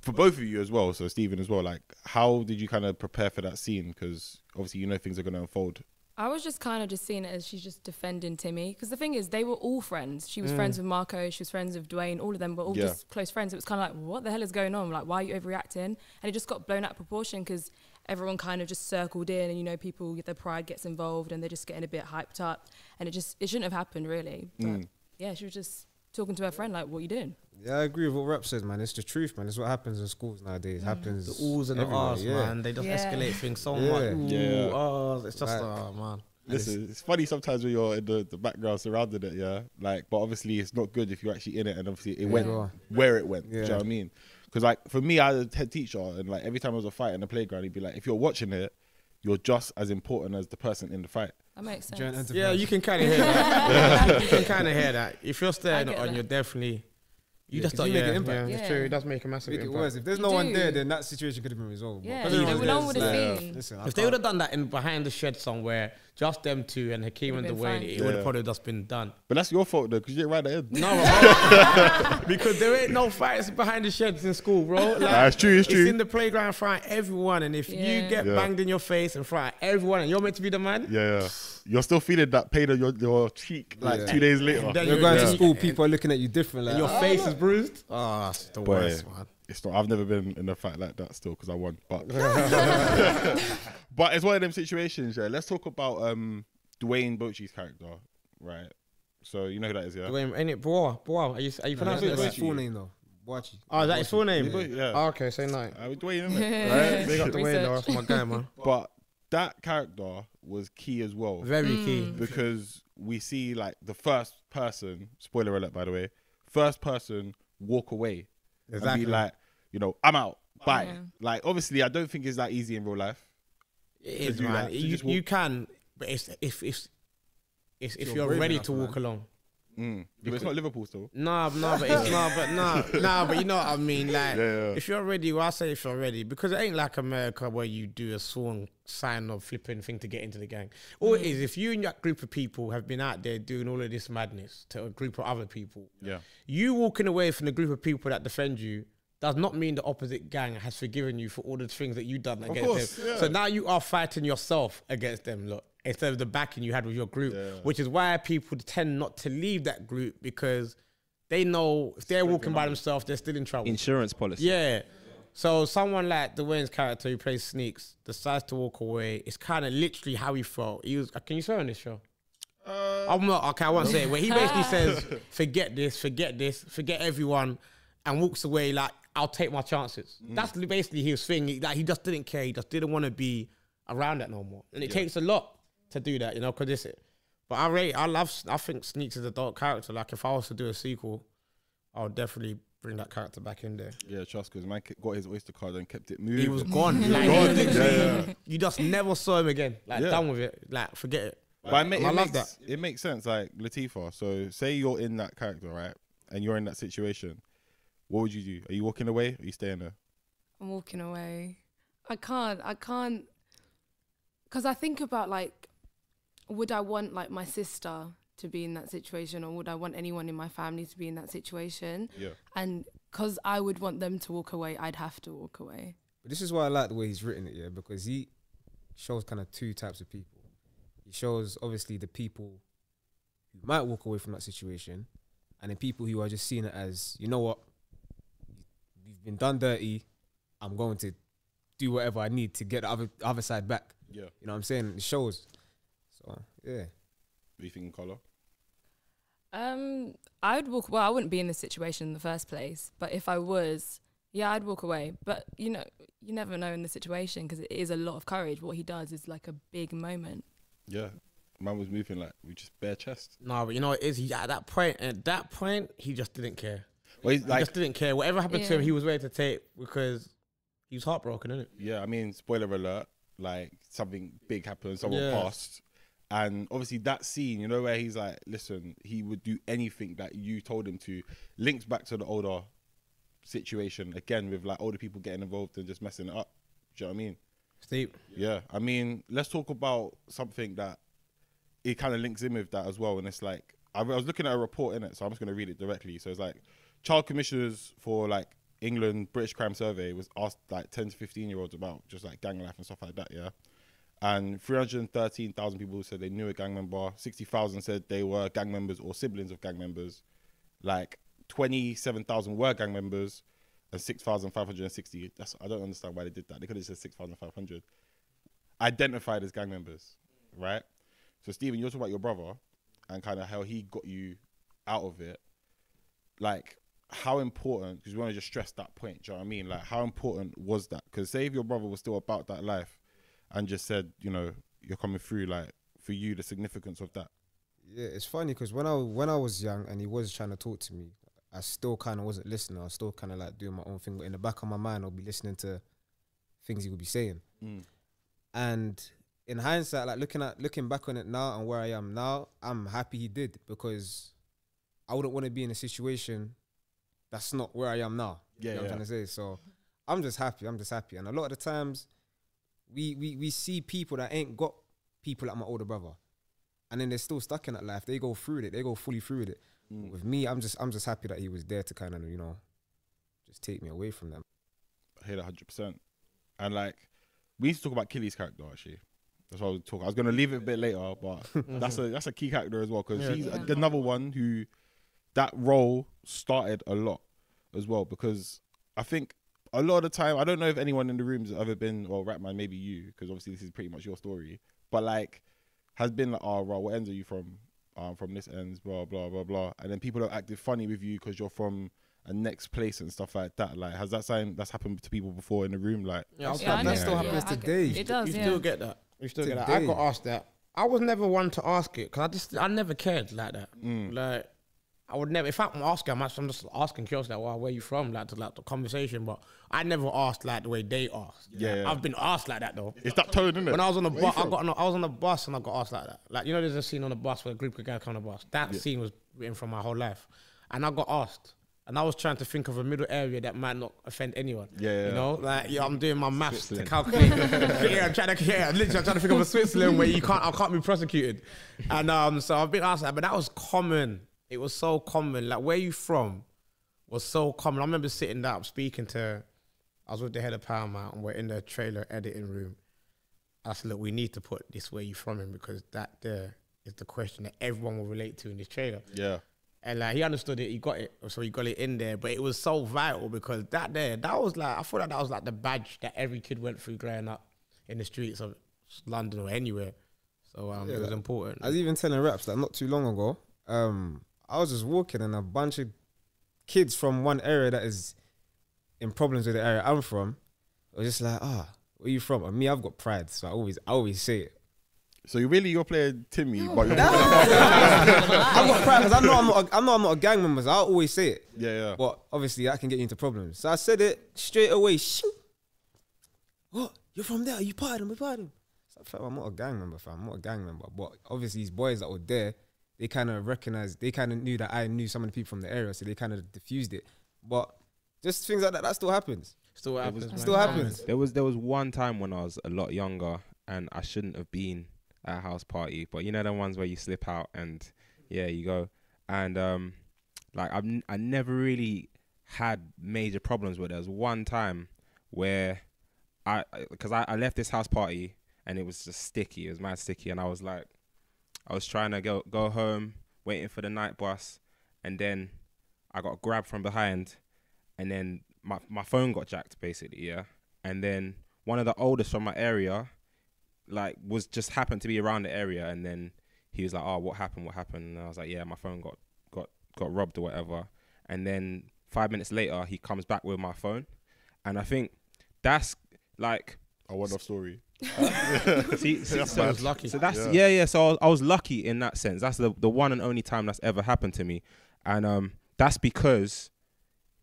A: for both of you as well, so Stephen as well, like, how did you kind of prepare for that scene? Because obviously you know things are going to unfold.
D: I was just kind of just seeing it as she's just defending Timmy because the thing is they were all friends. She was friends with Marco, she was friends with Dwayne. All of them were all
A: Yeah.
D: just close friends. It was kind of like, what the hell is going on? Like, why are you overreacting? And it just got blown out of proportion because everyone kind of just circled in, and you know, people their pride gets involved, and they're just getting a bit hyped up, and it just it shouldn't have happened really. But
A: Mm.
D: yeah, she was just talking to her friend like, what are you doing?
C: Yeah, I agree with what Rep says, man. It's the truth, man. It's what happens in schools nowadays. Mm. happens.
B: The oohs and the
C: everywhere,
B: ahs,
C: yeah.
B: man. They just
D: Yeah.
B: escalate things so
C: Yeah.
B: much. Ooh,
A: Yeah.
B: ahs. It's just,
C: Right.
B: oh uh, man.
A: Listen, it's funny sometimes when you're in the, the background surrounding it, yeah. Like, but obviously it's not good if you're actually in it, and obviously it went where it went. Do you know
C: Yeah.
A: what I mean? Because like for me, I was a head teacher, and like every time there was a fight in the playground, he'd be like, if you're watching it, you're just as important as the person in the fight.
D: That makes sense.
B: Yeah, you can kind of hear that. you can kind of hear that. If you're staring
D: I
B: on,
D: that.
B: you're definitely. You
C: just
B: just
C: 'cause
B: don't
C: you make
B: yeah,
C: an impact.
B: Yeah, it's
D: Yeah.
B: true. It does make a massive
C: Make it
B: impact.
C: worse. If there's
D: You
C: no one
D: do.
C: there, then that situation could have been resolved.
D: Yeah,
C: But
B: you-
C: everyone's
B: no
C: there,
D: one would've
C: like,
D: seen.
C: Listen, I
B: If they would
C: can't-
B: have done that in behind the shed somewhere, just them two and Hakeem and
D: Would've been
B: Dwayne,
D: fine.
B: it would
A: Yeah.
B: have probably just been done.
A: But that's your fault though, because you didn't write that in.
B: No, because there ain't no fights behind the sheds in school, bro. Like,
A: Nah, it's true, it's true.
B: in the playground in front of everyone, and if you get
A: Yeah.
B: banged in your face in front of everyone, and you're meant to be the man,
A: Yeah, yeah. You're still feeling that pain on your, your cheek like
C: Yeah.
A: two days later.
B: Then
C: You're
B: you-
C: going
B: yeah.
C: to school, people are looking at you different. Like,
B: your
C: "Ah,
B: face is bruised. Oh, it's the
A: Boy.
B: worst, man.
A: It's not. I've never been in a fight like that still because I won. But but it's one of them situations. Yeah. Let's talk about um Dwayne Bochi's character, right? So you know who that is, yeah.
B: Dwayne, ain't it Boa? Boa? Are you, are you
C: No,
B: pronouncing
C: that's his full name though. Boachi.
B: Oh, is that his full name?
A: Yeah. Yeah.
B: Oh, okay, say night.
A: Uh, Dwayne, isn't it? right?
B: Big up Dwayne, though.
D: Research.
B: That's my guy, man.
A: But that character was key as well
B: Very
D: Mm.
B: key.
A: because we see like the first person. Spoiler alert, by the way. First person walk away
B: Exactly.
A: and be like, you know, I'm out. Bye.
D: Yeah.
A: Like obviously, I don't think it's that easy in real life.
B: It
A: to
B: is,
A: do
B: man.
A: that,
B: You,
A: just
B: you can, but it's if if it's, if
C: You're
B: you're ready
C: enough,
B: to walk
C: man.
B: along.
A: Mm. But it's not Liverpool still.
B: No, no, but it's no, but no, no, but you know what I mean. Like,
A: Yeah, yeah.
B: if you're ready, well, I say if you're ready, because it ain't like America where you do a sworn sign of flipping thing to get into the gang. All it is, if you and that group of people have been out there doing all of this madness to a group of other people,
A: Yeah.
B: you walking away from the group of people that defend you does not mean the opposite gang has forgiven you for all the things that you've done against
A: course,
B: them.
A: yeah.
B: So now you are fighting yourself against them, look, instead of the backing you had with your group,
A: Yeah.
B: which is why people tend not to leave that group because they know if they're walking by themselves, they're still in trouble.
E: Insurance policy.
B: Yeah. So someone like Dwayne's character who plays Sneaks decides to walk away. It's kind of literally how he felt. He was. Can you swear on this show?
A: Uh,
B: I'm not. Okay, I won't say it. Where he basically says, "Forget this, forget this, forget everyone," and walks away like, "I'll take my chances."
A: Mm.
B: That's basically his thing. Like he just didn't care. He just didn't want to be around that no more. And it takes a lot to do that, you know, because it's it. But I rate. I love. I think Sneaks is a dark character. Like if I was to do a sequel, I would definitely bring that character back in there.
A: yeah, trust because man got his oyster card and kept it moving.
B: He was gone. Like.
A: Yeah, yeah.
B: You just never saw him again. Like
A: Yeah.
B: done with it. Like forget it.
A: But I, ma-
B: And
A: it
B: I love
A: makes, It makes sense. Like Latifa. So say you're in that character, right, and you're in that situation. What would you do? Are you walking away? Or are you staying there?
D: I'm walking away. I can't. I can't. Because I think about like, would I want like my sister to be in that situation, or would I want anyone in my family to be in that situation?
A: Yeah.
D: And because I would want them to walk away, I'd have to walk away.
C: But this is why I like the way he's written it, yeah, because he shows kind of two types of people. He shows obviously the people who might walk away from that situation, and the people who are just seeing it as, you know what, you've been done dirty. I'm going to do whatever I need to get the other other side back.
A: Yeah.
C: You know what I'm saying? It shows. So yeah.
A: What do you think, Karla?
D: Um, I'd walk. Well, I wouldn't be in this situation in the first place, but if I was, yeah, I'd walk away. But you know, you never know in the situation because it is a lot of courage. What he does is like a big moment.
A: Yeah. Man was moving like we just bare chest.
B: No, but you know what it is? He at that point, at that point, he just didn't care.
A: Well, he's
B: He
A: like,
B: just didn't care. Whatever happened to him, he was ready to take because he was heartbroken, innit?
A: yeah, I mean, spoiler alert, like something big happened, someone
B: Yeah.
A: passed. And obviously that scene, you know, where he's like, listen, he would do anything that you told him to, links back to the older situation again with like older people getting involved and just messing it up. Do you know what I mean?
B: Steve.
A: Yeah, I mean, let's talk about something that it kind of links in with that as well. And it's like I, I was looking at a report in it, so I'm just going to read it directly. So it's like child commissioners for like England British Crime Survey was asked like 10 to 15 year olds about just like gang life and stuff like that. Yeah, and 313,000 people said they knew a gang member. 60,000 said they were gang members or siblings of gang members. Like 27,000 were gang members. And 6,560. That's I don't understand why they did that. They could have said 6,500 identified as gang members, right? So, Stephen, you're talking about your brother and kind of how he got you out of it. Like, how important, because we want to just stress that point, do you know what I mean? Like, how important was that? Because, say, if your brother was still about that life and just said, you know, you're coming through, like, for you, the significance of that.
C: Yeah, it's funny because when I when I was young and he was trying to talk to me, I still kind of wasn't listening. I was still kind of like doing my own thing, but in the back of my mind, I'll be listening to things he would be saying.
A: Mm.
C: And in hindsight, like looking at looking back on it now and where I am now, I'm happy he did because I wouldn't want to be in a situation that's not where I am now.
A: Yeah,
C: you know what
A: yeah.
C: I'm trying to say. So I'm just happy. I'm just happy. And a lot of the times, we we we see people that ain't got people like my older brother, and then they're still stuck in that life. They go through it. They go fully through it.
A: Mm.
C: With me, I'm just I'm just happy that he was there to kind of you know, just take me away from them.
A: I hear that hundred percent. And like, we need to talk about Killy's character actually. That's what I was talking. I was gonna leave it a bit later, but that's a that's a key character as well because
B: Yeah.
A: he's
D: Yeah.
A: another one who that role started a lot as well because I think a lot of the time I don't know if anyone in the room has ever been well Rapman maybe you because obviously this is pretty much your story but like has been like oh right what ends are you from um from this ends blah blah blah blah and then people have acted funny with you because you're from a next place and stuff like that like has that something that's happened to people before in the room like
B: Yeah, I'll
C: That-
D: Yeah,
C: that still happens
D: I get-
C: today.
D: It does,
B: you
D: yeah.
B: still get that. You still get that. I got asked that. I was never one to ask it because I just I never cared like that.
A: Mm.
B: Like I would never. If I'm asking, I'm, actually, I'm just asking curious like, well, where you from? Like to like the conversation, but I never asked like the way they asked.
A: Yeah,
B: Like,
A: yeah.
B: I've been asked like that though.
A: it's that tone isn't it
B: When I was on the bus, I got on a, I was on the bus and I got asked like that. Like you know, there's a scene on the bus where a group of guys come on the bus. That scene was written from my whole life, and I got asked, and I was trying to think of a middle area that might not offend anyone.
A: Yeah, yeah.
B: you know, like yeah, I'm doing my maths to calculate. yeah, I'm trying to yeah, literally I'm trying to think of a Switzerland where you can't I can't be prosecuted, and um, so I've been asked that, but that was common. It was so common. Like where you from was so common. I remember sitting down speaking to. I was with the head of Paramount and we're in the trailer editing room. I said, look, we need to put this where you from in because that there is the question that everyone will relate to in this trailer.
A: yeah
B: And like he understood it, he got it, so he got it in there. But it was so vital because that there, that was like I thought that, that was like the badge that every kid went through growing up in the streets of London or anywhere. So um,
C: Yeah,
B: it was
C: like-
B: important.
C: I was even telling raps that not too long ago. Um, I was just walking and a bunch of kids from one area that is in problems with the area I'm from were just like, ah, where you from? And me, I've got pride, so I always, I always say it.
A: so you really you're playing Timmy but you're
C: I've got pride because I know I'm not, a, I know I'm not a gang member. So I always say it.
A: yeah yeah
C: But obviously, that can get you into problems. So I said it straight away. Shoot. What? You're from there? You part of them? You part of them? So, fam, I'm not a gang member, fam. I'm not a gang member. But obviously, these boys that were there, they kind of recognized, they kind of knew that I knew some of the people from the area, so they kind of diffused it. But just things like that, that still happens.
B: still happens. man.
C: Still happens.
E: There was there was one time when I was a lot younger and I shouldn't have been at a house party, but you know the ones where you slip out and yeah, you go. And um like I've n- I never really had major problems but there was one time where I because I, I left this house party and it was just sticky. It was mad sticky, and I was like, I was trying to go go home, waiting for the night bus, and then I got grabbed from behind, and then my my phone got jacked basically, yeah. And then one of the oldest from my area, like, was just happened to be around the area, and then he was like, "Oh, what happened? What happened?" And I was like, "Yeah, my phone got got got robbed or whatever." And then five minutes later, he comes back with my phone, and I think that's like
A: A one-off story.
E: see, see, so,
B: I was lucky.
E: so that's
A: Yeah.
E: yeah, yeah. So I was, I was lucky in that sense. That's the the one and only time that's ever happened to me, and um, that's because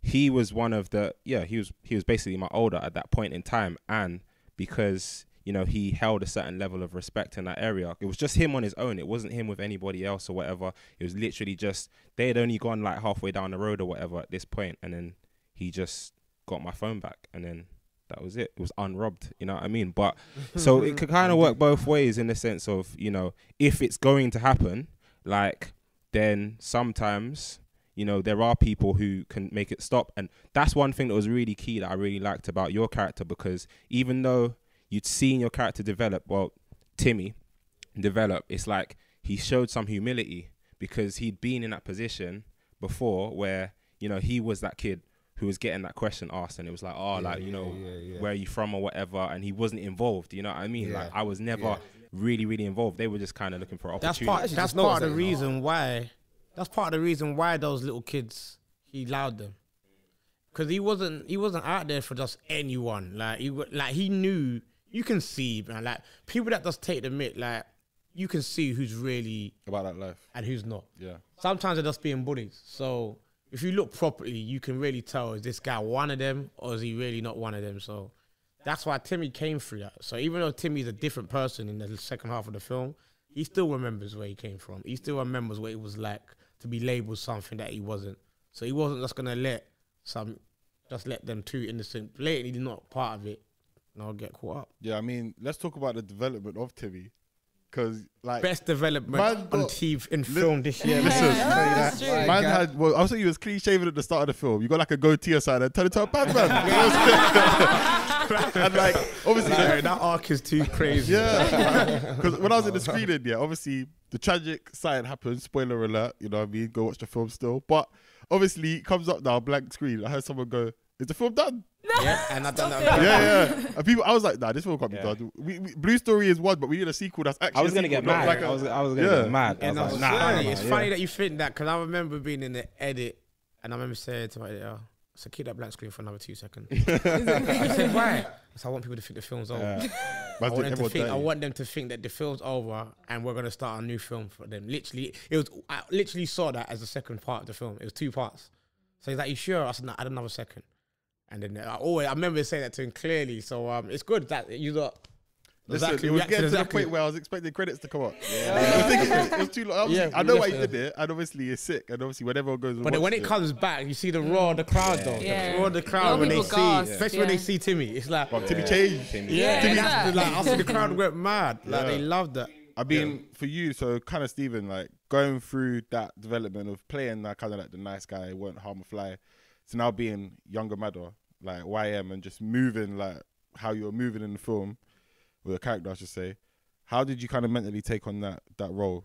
E: he was one of the yeah he was he was basically my older at that point in time, and because you know he held a certain level of respect in that area. It was just him on his own. It wasn't him with anybody else or whatever. It was literally just they had only gone like halfway down the road or whatever at this point, and then he just got my phone back, and then that was it. It was unrobbed. You know what I mean? But so it could kind of work both ways in the sense of you know if it's going to happen, like then sometimes you know there are people who can make it stop, and that's one thing that was really key that I really liked about your character because even though you'd seen your character develop, well, Timmy develop, it's like he showed some humility because he'd been in that position before where you know he was that kid who was getting that question asked and it was like oh like you know
C: yeah, yeah.
E: where are you from or whatever and he wasn't involved you know what i mean like i was never
C: Yeah.
E: really really involved they were just kind of looking for
B: That's
E: opportunity
B: part.
C: Actually,
B: That's
C: just
B: part of the
C: that, you
B: reason why. That's part of the reason why those little kids he allowed them, because he wasn't he wasn't out there for just anyone. Like he wa- like he knew you can see man. Like people that just take the mitt. Like you can see who's really
A: About that life.
B: and who's not.
A: Yeah.
B: Sometimes they're just being bullies. So if you look properly, you can really tell is this guy one of them or is he really not one of them. So that's why Timmy came through that. So even though Timmy's a different person in the second half of the film, he still remembers where he came from. He still remembers what it was like to be labeled something that he wasn't. So he wasn't just gonna let some, just let them two innocent, blatantly not part of it, and I'll get caught up.
A: Yeah, I mean, let's talk about the development of Timmy. Because, like,
B: Best development
A: Man
B: on
A: got-
B: TV in film this year.
A: listen,
B: man. I'll tell that.
D: True.
A: man had, well, I was saying he was clean shaven at the start of the film. You got like a goatee aside and turned into a bad man. and, like, obviously,
B: Like, that arc is too crazy.
A: Yeah, because when I was in the screening, yeah, obviously the tragic side happened. Spoiler alert, you know what I mean? Go watch the film still. But obviously, it comes up now, blank screen. I heard someone go, "Is the film done?"
B: Yeah, and I done that.
A: Yeah, yeah. And people, I was like, "Nah, this film can't be
E: Yeah.
A: done." We, we, Blue Story is one, but we need a sequel that's actually.
E: i was gonna
A: sequel,
E: get
A: not
E: mad
A: Like a,
E: I was, I was gonna
A: Yeah.
E: get mad I
B: And
E: was
B: that's
E: like, nah,
B: funny.
E: nah,
B: it's
E: yeah.
B: funny that you think that because I remember being in the edit and I remember saying to my editor, so keep that black screen for another two seconds. I said, why? I said, I want people to think the film's over.
E: Yeah.
B: I want, them to think, I want them to think that the film's over and we're going to start a new film for them. Literally, it was. I literally saw that as the second part of the film. It was two parts. So he's like, "You sure?" I said, "No, add another second. And then I always, I remember saying that to him clearly. So um, it's good that you got.
A: Listen,
B: exactly
A: it was
B: reacted
A: getting to the point where I was expecting credits to come up. I was it was- too long.
B: Yeah,
A: I know why he
B: listen.
A: did it, and obviously it's sick. And obviously, when everyone goes,
B: But when
A: watches
B: it comes back, you see the roar of the crowd though.
D: Yeah.
B: The roar of the crowd when they
D: people
B: see,
D: gasp,
B: especially when they see Timmy. It's like,
A: Well, Timmy changed.
B: yeah,
D: Timmy-
B: that's the- like after the crowd went mad. Like
A: Yeah.
B: they loved that.
A: I mean, for you, so kind of Stephen, like going through that development of playing that kind of like the nice guy, won't harm a fly, to now being younger Madder, like YM, and just moving like how you're moving in the film with a character, I should say. How did you kind of mentally take on that that role?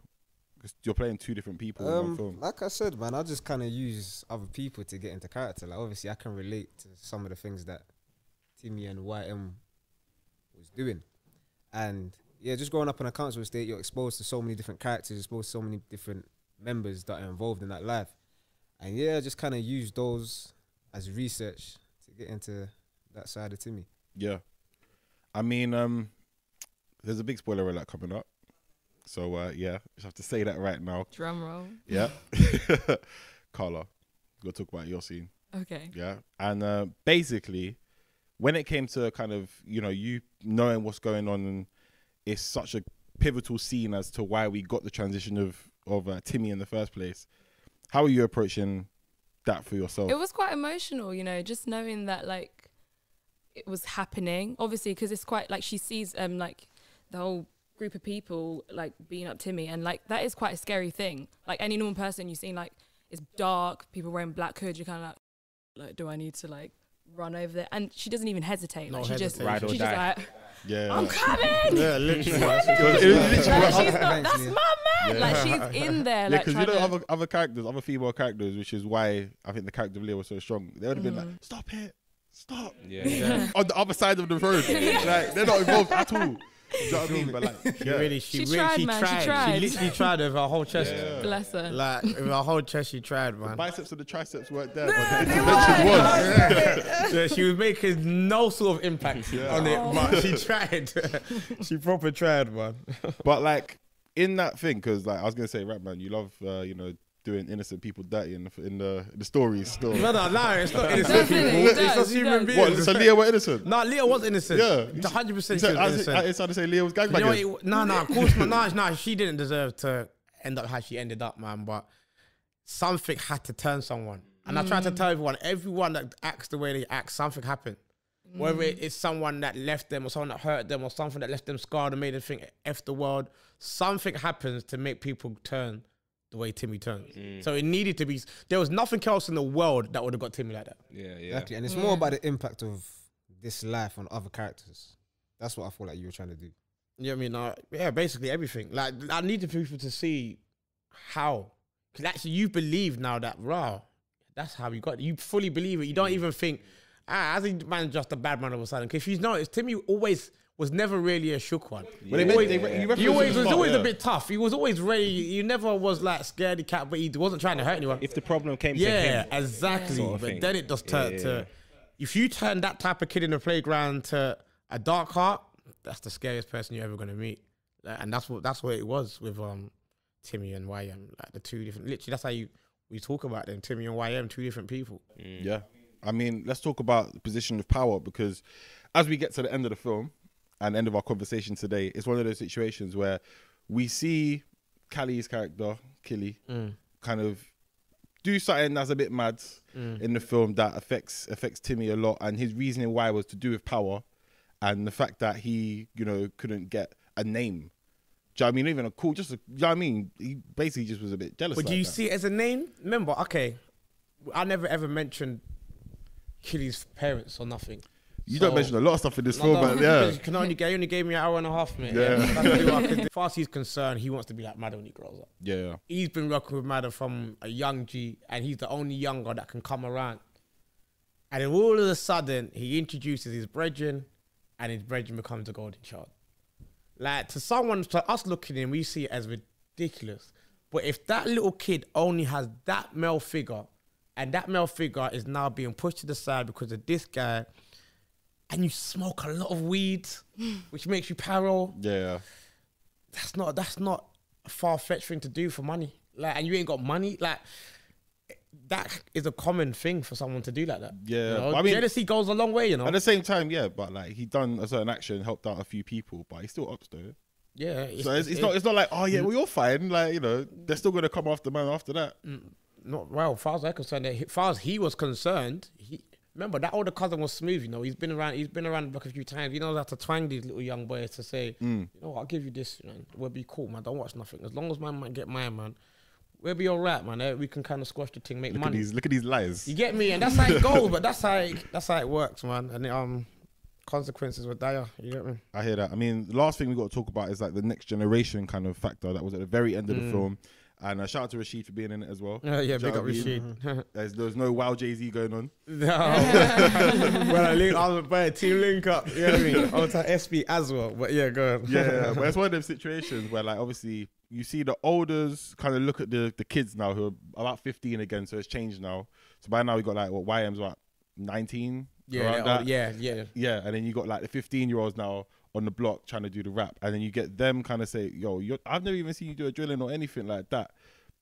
A: Because you're playing two different people in one
C: Um,
A: film.
C: like I said, man, I just kind of use other people to get into character. Like, obviously, I can relate to some of the things that Timmy and YM was doing, and yeah, just growing up in a council estate, you're exposed to so many different characters, exposed to so many different members that are involved in that life, and yeah, just kind of use those as research to get into that side of Timmy.
A: Yeah, I mean, um, there's a big spoiler alert coming up, so uh, yeah, just have to say that right now.
D: Drum roll.
A: Yeah, Karla, go talk about your scene.
D: Okay.
A: Yeah. And uh, basically, when it came to kind of, you know, you knowing what's going on, and it's such a pivotal scene as to why we got the transition of, of uh, Timmy in the first place. How are you approaching that for yourself?
D: It was quite emotional, you know, just knowing that like it was happening. Obviously, because it's quite like she sees um like the whole group of people like being up to me, and like that is quite a scary thing. Like any normal person, you see like it's dark, people wearing black hoods, you're kind of like, like, do I need to like run over there, and she doesn't even hesitate.
B: No
D: like she just,
B: hesitation.
E: Ride or
D: she's just
E: die.
D: like,
A: Yeah.
D: I'm coming.
B: Yeah, literally.
A: It was- it was literally
D: Like, she's not. That's
C: Eventually.
D: My man. Like she's in there.
A: Yeah,
D: Like
A: because you know
D: to-
A: other other characters, other female characters, which is why I think the character of Leah was so strong. They would have been
D: Mm.
A: like, "Stop it, stop!"
E: Yeah, yeah.
A: on the other side of the road, like they're not involved at all. Do you know what I mean? But like,
B: She
A: yeah.
B: really, she,
D: She
B: really,
D: tried,
B: she
D: man, she
B: tried. She, literally tried with her whole chest.
A: Yeah.
D: Bless her.
B: Like with her whole chest, she tried,
A: the
B: man.
A: biceps and the triceps weren't there, but the intervention was.
B: yeah, she was making no sort of impact
A: Yeah.
B: on it, but she tried. she proper tried, man.
A: But like in that thing, because like I was gonna say, Rapman, you love uh, you know doing innocent people dirty in the in the, in the stories still.
B: No, no, no, it's not
D: He
B: innocent people.
D: he
B: It's
D: does,
B: just human
D: does.
B: beings.
A: What? So Leah were innocent.
B: No, Leah was innocent.
A: Yeah.
B: hundred percent
A: So
B: she was
A: I,
B: innocent.
A: I, it's hard to say Leah was
B: You know
A: gangbanging.
B: what? No, no, of course not. No, no, she didn't deserve to end up how she ended up, man. But something had to turn someone. And I tried to tell everyone, everyone that acts the way they act, something happened. Whether it is someone that left them or someone that hurt them or something that left them scarred and made them think F the world, something happens to make people turn the way Timmy turns. So it needed to be, there was nothing else in the world that would have got Timmy like that.
E: yeah, yeah.
C: Exactly, and it's more about the impact of this life on other characters. That's what I feel like you were trying to do.
B: You know what I mean? Uh, yeah, basically everything. Like I needed people to see how, because actually you believe now that raw, that's how you got. It. You fully believe it. You don't even think, ah, as a man just a bad man all of a sudden. Because you know, it's Timmy always was never really a shook one.
A: But they,
B: Always-
A: they, they, you
B: He always was always
A: yeah.
B: a bit tough. He was always ready. He never was like scaredy cat, but he wasn't trying to hurt anyone.
E: If the problem came to
B: Yeah,
E: him,
B: exactly.
E: Sort of
B: but
E: thing.
B: then it just
E: Yeah,
B: turned
E: yeah,
B: to if you turn that type of kid in the playground to a dark heart, that's the scariest person you're ever gonna meet. Like, and that's what that's what it was with um Timmy and YM. Like the two different literally that's how you we talk about them, Timmy and YM, two different people.
A: Yeah. I mean, let's talk about the position of power because as we get to the end of the film and end of our conversation today, it's one of those situations where we see Khali's character, Killy, mm. kind of do something that's a bit mad mm. in the film that affects affects Timmy a lot and his reasoning why was to do with power and the fact that he, you know, couldn't get a name. Do you know what I mean? Even a cool, just a, you know what I mean? He basically just was a bit jealous.
B: But do you
A: that.
B: see it as a name? Remember, okay, I never ever mentioned Killy's parents or nothing.
A: You
B: So-
A: don't mention a lot of stuff in this
B: No,
A: film,
B: no,
A: but yeah.
B: you can only only gave me an hour and a half, mate.
A: Yeah.
B: That's really what I could do. As far as he's concerned, he wants to be like Madder when he grows up.
A: Yeah, yeah.
B: He's been working with Madder from a young G, and he's the only young younger that can come around. And then all of a sudden, he introduces his brethren, and his brethren becomes a golden child. Like to someone, to us looking in, we see it as ridiculous. But if that little kid only has that male figure, and that male figure is now being pushed to the side because of this guy, and you smoke a lot of weed, which makes you paro,
A: Yeah, yeah.
B: that's not that's not a far fetched thing to do for money. Like, and you ain't got money. Like, that is a common thing for someone to do like that.
A: Yeah,
B: you know?
A: I mean-
B: jealousy goes a long way. You know.
A: At the same time, yeah, but like he done a certain action, helped out a few people, but he's still ups though.
B: yeah,
A: So it's, it's not it's not like oh yeah, well you're fine. Like you know, they're still gonna come after man after that. Mm.
B: Not well. As far as I'm concerned, as far as he was concerned, he remember that older cousin was smooth. You know, he's been around. He's been around the block a few times. He knows how to twang these little young boys to say,
A: Mm.
B: you know, what, I'll give you this. Know, we'll be cool, man. Don't watch nothing. As long as my man get mine, man, we'll be all right, man. Eh, We can kind of squash the thing, make
A: Look
B: money.
A: at these look at these lies.
B: You get me, and that's how it goes. but that's how it, that's how it works, man. And um, consequences were dire. You get me?
A: I hear that. I mean, the last thing we got to talk about is like the next generation kind of factor that was at the very end of the film. And uh, shout out to Rashid for being in it as well.
B: Uh, yeah, big up Rashid.
A: There's there's no wow Jay Z going on.
B: no, well, I link, I was by a team link up. You know what I mean? I was at SB as well, but yeah, go on.
A: Yeah, yeah, but it's one of those situations where like obviously you see the elders kind of look at the the kids now who are about 15 again, so it's changed now. So by now we got like what YM's what 19,
B: yeah, old- yeah, yeah.
A: Yeah, and then you got like the 15 year olds now on the block trying to do the rap, and then you get them kind of say, "Yo, you're, I've never even seen you do a drilling or anything like that."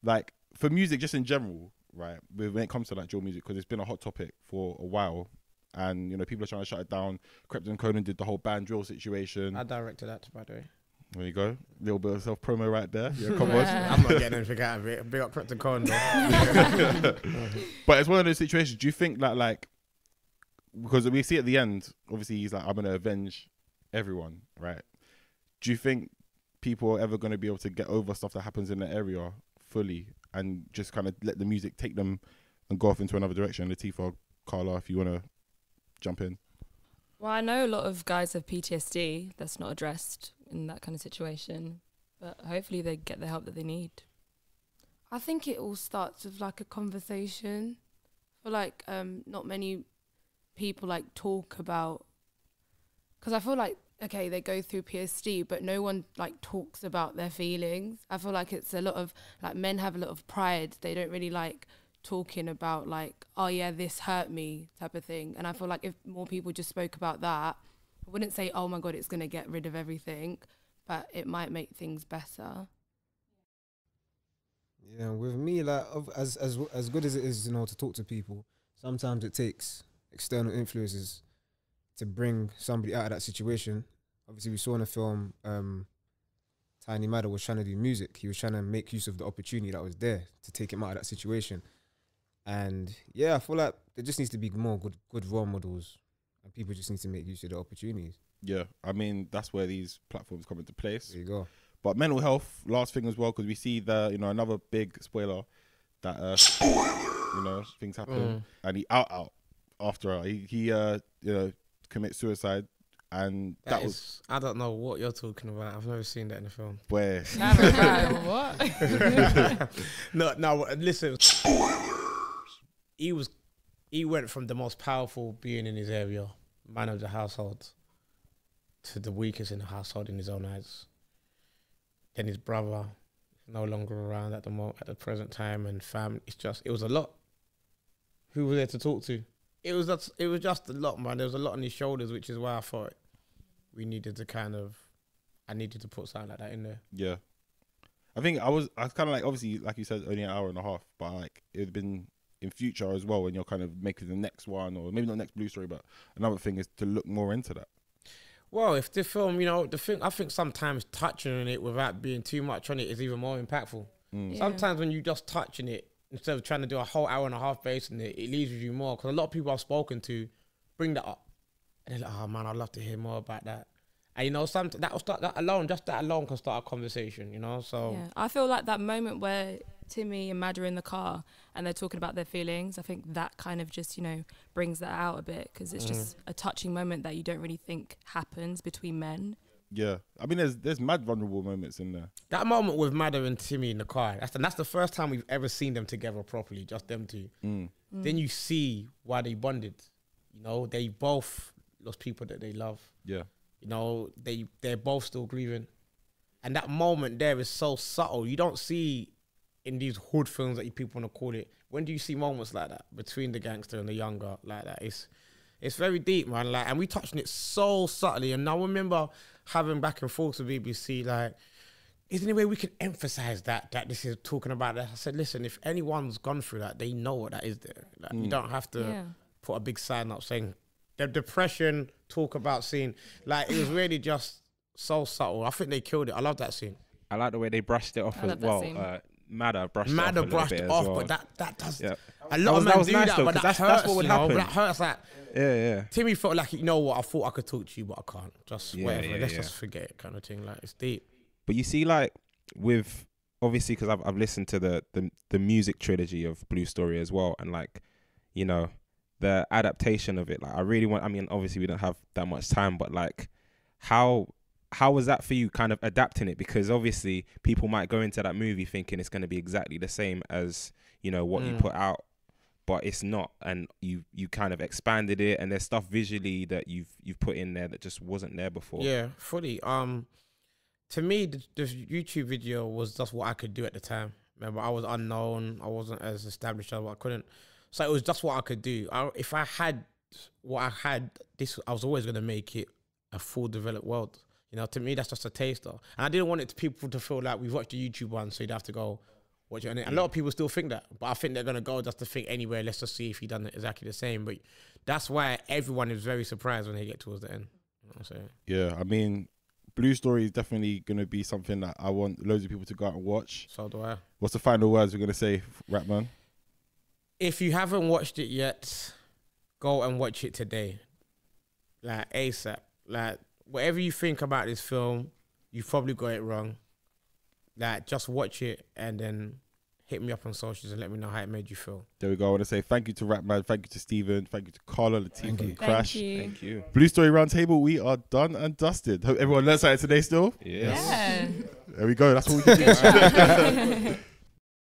A: Like for music, just in general, right? with- When it comes to like drill music, because it's been a hot topic for a while, and you know people are trying to shut it down. Krept and Konan did the whole band drill situation.
B: I directed that, by the way.
A: there you go, little bit of self promo right there. Yeah, come on.
B: I'm not getting anything out of it. Big up Prep to Con.
A: But it's one of those situations. Do you think that like because we see at the end, obviously he's like, I'm gonna avenge everyone, right? Do you think people are ever gonna be able to get over stuff that happens in the area fully and just kind of let the music take them and go off into another direction? Latifa, Karla, if you wanna jump in.
D: Well, I know a lot of guys have PTSD that's not addressed in that kind of situation, but hopefully they get the help that they need. I think it all starts with like a conversation. For like um, not many people like talk about because I feel like okay they go through PSD, but no one like talks about their feelings. I feel like it's a lot of like men have a lot of pride. They don't really like talking about like oh yeah this hurt me type of thing. And I feel like if more people just spoke about that, I wouldn't say oh my god it's gonna get rid of everything, but it might make things better.
C: Yeah, with me, like as as as good as it is, you know, to talk to people, sometimes it takes external influences to bring somebody out of that situation. Obviously, we saw in the film, um, Tiny Madder was trying to do music. He was trying to make use of the opportunity that was there to take him out of that situation. And yeah, I feel like there just needs to be more good good role models, and people just need to make use of the opportunities.
A: Yeah, I mean that's where these platforms come into place.
C: There you go.
A: But mental health, last thing as well, because we see the you know another big spoiler that uh, you know things happen, and he out out after her. He, he uh you know commits suicide, and that,
B: That
A: was.
B: I don't know what you're talking about. I've never seen that in a film.
A: where
D: what?
B: No, no. Listen, he was, he went from the most powerful being in his area, man of the household, to the weakest in the household in his own eyes. Then his brother is no longer around at the mo- at the present time, and family. It's just it was a lot. Who was there to talk to? It was just it was just a lot, man. There was a lot on his shoulders, which is why I thought we needed to kind of, I needed to put something like that in there.
A: yeah. I think I was I was kind of like obviously like you said only an hour and a half, but like it had been in future as well when you're kind of making the next one or maybe not next blue story, but another thing is to look more into that.
B: Well, if the film, you know, the thing, I think sometimes touching on it without being too much on it is even more impactful.
A: Mm.
D: Yeah.
B: Sometimes when you just touching it instead of trying to do a whole hour and a half based on it, it leaves with you more. Because a lot of people I've spoken to bring that up, and they're like, "Oh man, I'd love to hear more about that." And you know, some that will start that alone, just that alone can start a conversation. You know, so
D: Yeah, I feel like that moment where Timmy and Madder in the car and they're talking about their feelings. I think that kind of just you know brings that out a bit because it's mm. just a touching moment that you don't really think happens between men.
A: Yeah, I mean there's there's mad vulnerable moments in there.
B: that moment with Madder and Timmy in the car, that's the, that's the first time we've ever seen them together properly, just them two.
A: Mm.
B: Then you see why they bonded. You know, they both lost people that they love.
A: Yeah,
B: You know, they they're both still grieving, and that moment there is so subtle. You don't see in these hood films that you people want to call it. When do you see moments like that between the gangster and the younger like that? It's it's very deep, man. Like, and we touched on it so subtly. And I remember having back and forth with BBC, like, is there any way we can emphasize that that this is talking about that? I said, listen, if anyone's gone through that, they know what that is. There, like, you mm. don't have to
D: Yeah.
B: put a big sign up saying the depression. Talk about scene, like it was really just so subtle. I think they killed it. I love that scene.
E: I like the way they brushed it off
D: I
E: as well.
D: scene.
E: Uh, Madder brushed
B: Madder
E: it off a
B: brushed it off,
E: well.
B: but that that does
E: Yeah.
B: a
E: That
B: lot
E: was-
B: of
E: that
B: men
E: was
B: do
E: nice
B: that,
E: though,
B: but that
E: that's-
B: hurts.
E: that's what would
B: you know,
E: happen.
B: that hurts. Like
E: yeah, yeah.
B: Timmy felt like you know what I thought I could talk to you, but I can't. Just
E: Yeah,
B: whatever.
E: yeah,
B: Let's just forget it, kind of thing. Like it's deep.
E: But you see, like with obviously because I've I've listened to the, the the music trilogy of Blue Story as well, and like you know the adaptation of it. Like I really want. I mean, obviously we don't have that much time, but like how how was that for you? Kind of adapting it because obviously people might go into that movie thinking it's going to be exactly the same as you know what you
B: Mm.
E: put out. But it's not, and you you kind of expanded it, and there's stuff visually that you've you've put in there that just wasn't there before.
B: Yeah, fully. Um, to me, the, the YouTube video was just what I could do at the time. Remember, I was unknown. I wasn't as established as I couldn't. So it was just what I could do. I, if I had what I had, this I was always gonna make it a full developed world. You know, to me, that's just a taster. And I didn't want it to people to feel like we've watched a YouTube one, so you'd have to go watch it. And a lot of people still think that, but I think they're gonna go just to think anywhere. Let's just see if he done it exactly the same. But that's why everyone is very surprised when they get towards the end. You know what I'm saying?
A: yeah. I mean, Blue Story is definitely gonna be something that I want loads of people to go out and watch.
B: So do I.
A: What's the final words we're gonna say, Rapman?
B: if you haven't watched it yet, go and watch it today. Like ASAP. Like whatever you think about this film, you probably got it wrong. Like just watch it and then hit me up on socials and let me know how it made you feel.
A: There we go. I want to say thank you to Rapman, thank you to Stephen, thank you to Karla, Latif,
B: Thank
A: and
B: you.
A: Krash.
D: Thank you.
E: Thank you.
A: Blue Story Roundtable, we are done and dusted. Hope everyone learns something today still.
E: Yes.
D: Yeah.
A: There we go. That's all we can do.